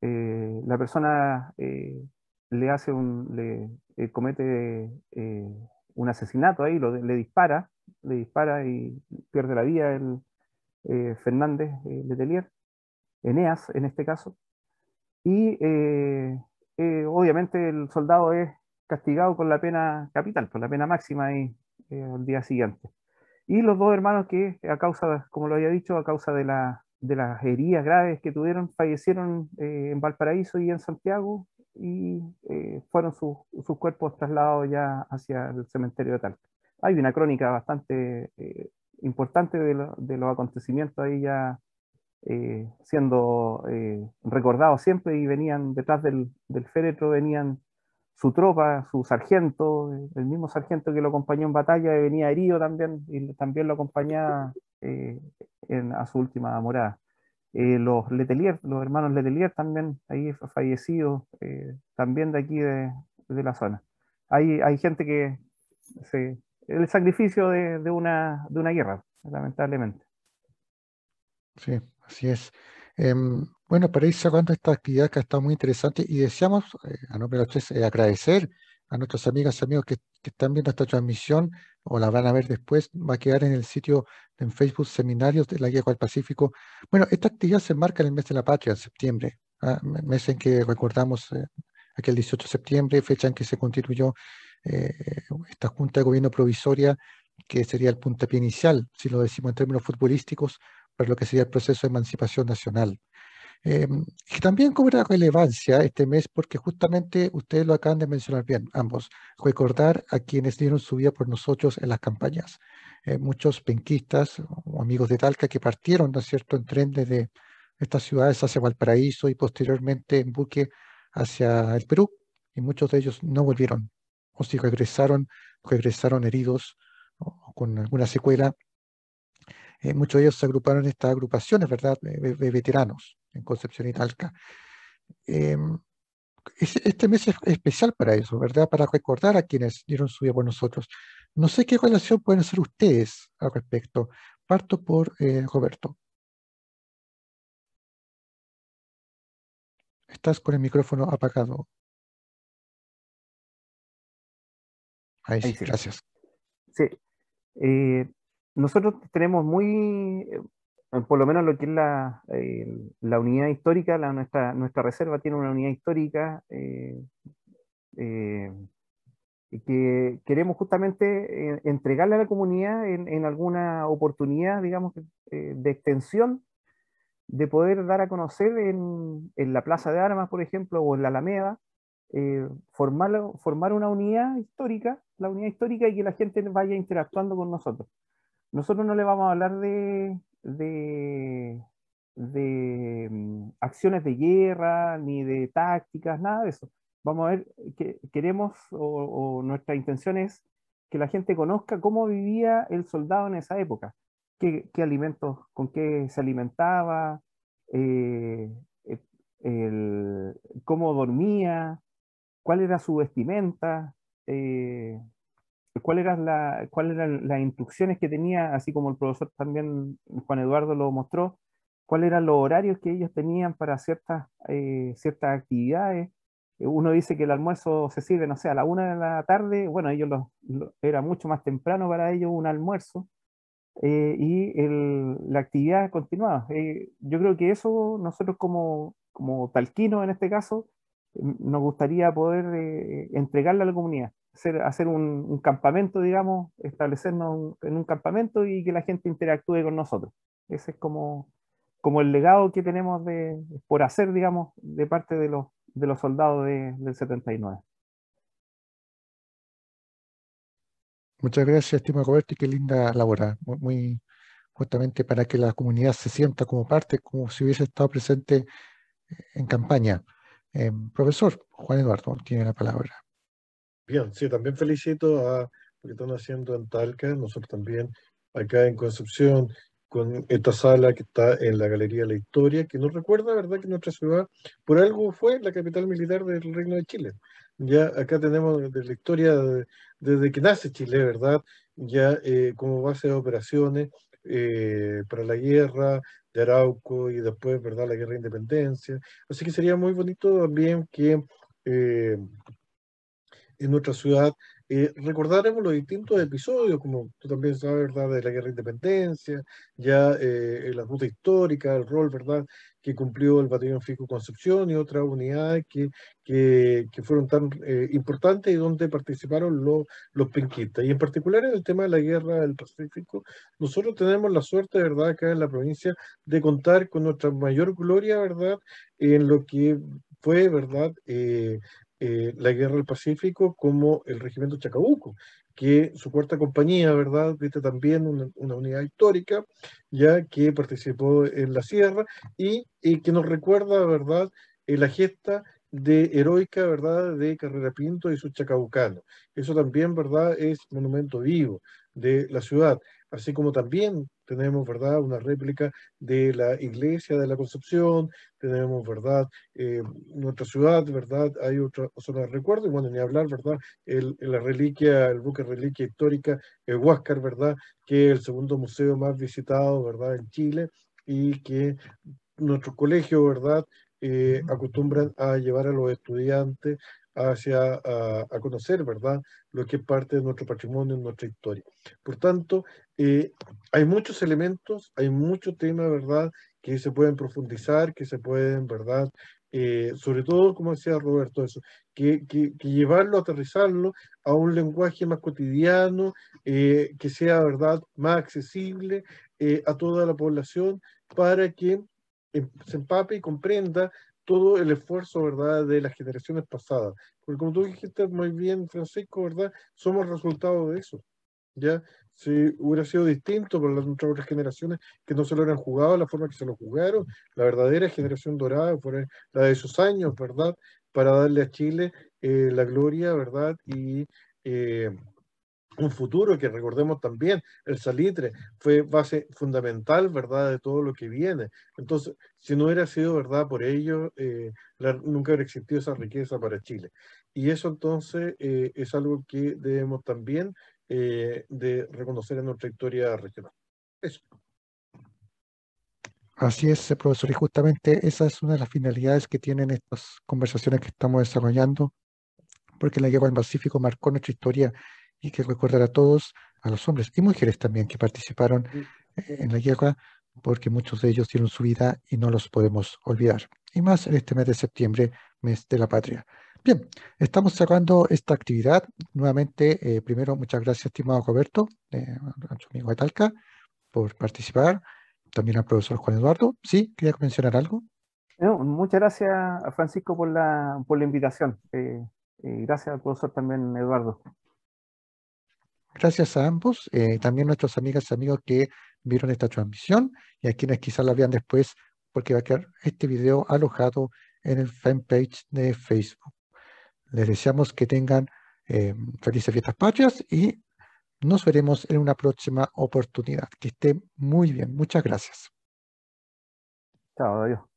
la persona le hace un, le comete un asesinato ahí, le dispara, le dispara y pierde la vida el eh, Fernández eh, Letelier. Eneas en este caso, y obviamente el soldado es castigado con la pena capital, con la pena máxima y, al día siguiente. Y los dos hermanos que a causa, como lo había dicho, a causa de, la, de las heridas graves que tuvieron, fallecieron en Valparaíso y en Santiago y eh, fueron sus cuerpos trasladados ya hacia el cementerio de Talca. Hay una crónica bastante eh, importante de, los acontecimientos ahí ya eh, siendo recordados siempre y venían detrás del, del, féretro, venían su tropa, su sargento, el mismo sargento que lo acompañó en batalla venía herido también y también lo acompañaba en, a su última morada. Eh, los Letelier, los hermanos Letelier también, ahí fallecidos, eh, también de aquí de, la zona. Hay, hay gente que el sacrificio de, una, de una guerra, lamentablemente. Sí, así es. Em, bueno, para ir sacando esta actividad que ha estado muy interesante y deseamos, eh, a nombre de los tres, agradecer a nuestros amigas y amigos que, que, están viendo esta transmisión o la van a ver después, va a quedar en el sitio en Facebook Seminarios de la Guía del Pacífico. Bueno, esta actividad se marca en el mes de la patria, en septiembre, ¿ah? mes en que recordamos eh, aquel 18 de septiembre, fecha en que se constituyó eh, esta Junta de Gobierno Provisoria, que sería el puntapié inicial, si lo decimos en términos futbolísticos, para lo que sería el proceso de emancipación nacional. Eh, y también cobra relevancia este mes porque justamente ustedes lo acaban de mencionar bien, ambos, recordar a quienes dieron su vida por nosotros en las campañas. Eh, muchos penquistas o amigos de Talca que partieron, ¿no es cierto?, en tren desde estas ciudades hacia Valparaíso y posteriormente en buque hacia el Perú, y muchos de ellos no volvieron, o si regresaron, regresaron heridos o con alguna secuela. Eh, muchos de ellos se agruparon en estas agrupaciones, ¿verdad?, de, veteranos en Concepción y Talca. Em, este mes es especial para eso, ¿verdad? Para recordar a quienes dieron su vida por nosotros. No sé qué relación pueden hacer ustedes al respecto. Parto por eh, Roberto. Estás con el micrófono apagado. Ahí, sí, gracias. Sí. Eh, nosotros tenemos muy, por lo menos lo que es la, la unidad histórica, nuestra, nuestra reserva tiene una unidad histórica que queremos justamente eh, entregarle a la comunidad en, alguna oportunidad, digamos, eh, de extensión, de poder dar a conocer en, la Plaza de Armas, por ejemplo, o en la Alameda, eh, formar, formar una unidad histórica, la unidad histórica y que la gente vaya interactuando con nosotros. Nosotros no le vamos a hablar de, de, de mm, acciones de guerra, ni de tácticas, nada de eso. Vamos a ver, que queremos o, nuestra intención es que la gente conozca cómo vivía el soldado en esa época, qué, alimentos, con qué se alimentaba, eh, eh, cómo dormía, cuál era su vestimenta, eh, cuáles eran las instrucciones que tenía, así como el profesor también Juan Eduardo lo mostró, cuáles eran los horarios que ellos tenían para ciertas, ciertas actividades, eh, uno dice que el almuerzo se sirve, no sé, a la una de la tarde, bueno, ellos era mucho más temprano para ellos un almuerzo. Eh, y la actividad continuaba. Eh, yo creo que eso nosotros como, como talquinos en este caso, nos gustaría poder entregarle a la comunidad, hacer, hacer un, campamento, digamos, establecernos en un campamento y que la gente interactúe con nosotros. Ese es como, como el legado que tenemos de, por hacer, digamos, de parte de los, de los soldados del 79. Muchas gracias, estimado Roberto, y qué linda labor, muy, justamente para que la comunidad se sienta como parte, como si hubiese estado presente en campaña. Eh, profesor Juan Eduardo, tiene la palabra. Bien, sí, también felicito a lo que están haciendo en Talca, nosotros también acá en Concepción con esta sala que está en la Galería de la Historia, que nos recuerda, ¿verdad?, que nuestra ciudad por algo fue la capital militar del Reino de Chile. Ya acá tenemos de la historia desde que nace Chile, ¿verdad?, ya eh, como base de operaciones eh, para la guerra de Arauco y después, ¿verdad?, la guerra de independencia. Así que sería muy bonito también que eh, en nuestra ciudad eh, recordáramos los distintos episodios, como tú también sabes, ¿verdad?, de la guerra de independencia, ya eh, la ruta histórica, el rol, ¿verdad?, que cumplió el batallón Fico Concepción y otras unidades que, que, que fueron tan eh, importantes y donde participaron los, los penquistas. Y en particular en el tema de la guerra del Pacífico, nosotros tenemos la suerte, ¿verdad?, acá en la provincia de contar con nuestra mayor gloria, ¿verdad?, en lo que fue, ¿verdad?, eh, eh, la guerra del Pacífico como el regimiento Chacabuco, que su cuarta compañía, ¿verdad? Viste también una, unidad histórica, ya que participó en la sierra y, que nos recuerda, ¿verdad? Eh, la gesta de heroica, ¿verdad? De Carrera Pinto y su chacabucano. Eso también, ¿verdad? Es monumento vivo de la ciudad así como también tenemos, ¿verdad?, una réplica de la iglesia de la Concepción, tenemos, ¿verdad?, eh, nuestra ciudad, ¿verdad?, hay otra zona de recuerdo, y bueno, ni hablar, ¿verdad?, el, la reliquia, el buque reliquia histórica, el Huáscar, ¿verdad?, que es el segundo museo más visitado, ¿verdad?, en Chile, y que nuestros colegios, ¿verdad?, eh, acostumbran a llevar a los estudiantes hacia a, conocer, ¿verdad?, lo que es parte de nuestro patrimonio, nuestra historia. Por tanto, eh, hay muchos elementos, hay muchos temas, ¿verdad?, que se pueden profundizar, que se pueden, ¿verdad?, eh, sobre todo, como decía Roberto, eso, que, que, llevarlo, aterrizarlo a un lenguaje más cotidiano, eh, que sea, ¿verdad?, más accesible a toda la población para que se empape y comprenda todo el esfuerzo, ¿verdad?, de las generaciones pasadas. Porque como tú dijiste muy bien, Francisco, ¿verdad?, somos resultado de eso. ¿Ya? Si hubiera sido distinto para las otras generaciones que no se lo hubieran jugado la forma que se lo jugaron, la verdadera generación dorada fue la de esos años, ¿verdad?, para darle a Chile eh, la gloria, ¿verdad?, y eh, un futuro que recordemos también, el salitre fue base fundamental, ¿verdad?, de todo lo que viene. Entonces, si no hubiera sido, ¿verdad?, por ello, eh, nunca hubiera existido esa riqueza para Chile. Y eso entonces eh, es algo que debemos también eh, de reconocer en nuestra historia regional. Eso. Así es, profesor, y justamente esa es una de las finalidades que tienen estas conversaciones que estamos desarrollando, porque la guerra del Pacífico marcó nuestra historia y que recordar a todos, a los hombres y mujeres también que participaron en la guerra, porque muchos de ellos dieron su vida y no los podemos olvidar. Y más en este mes de septiembre, mes de la patria. Bien, estamos cerrando esta actividad. Nuevamente, eh, primero, muchas gracias, estimado Roberto, eh, nuestro amigo de Talca, por participar. También al profesor Juan Eduardo. ¿Sí? ¿Quería mencionar algo? muchas gracias a Francisco por la, por la invitación. Eh, gracias al profesor también, Eduardo. Gracias a ambos, eh, también nuestros amigas y amigos que vieron esta transmisión y a quienes quizás la vean después porque va a quedar este video alojado en el fanpage de Facebook. Les deseamos que tengan eh, felices fiestas patrias y nos veremos en una próxima oportunidad. Que esté muy bien. Muchas gracias. Chao, adiós.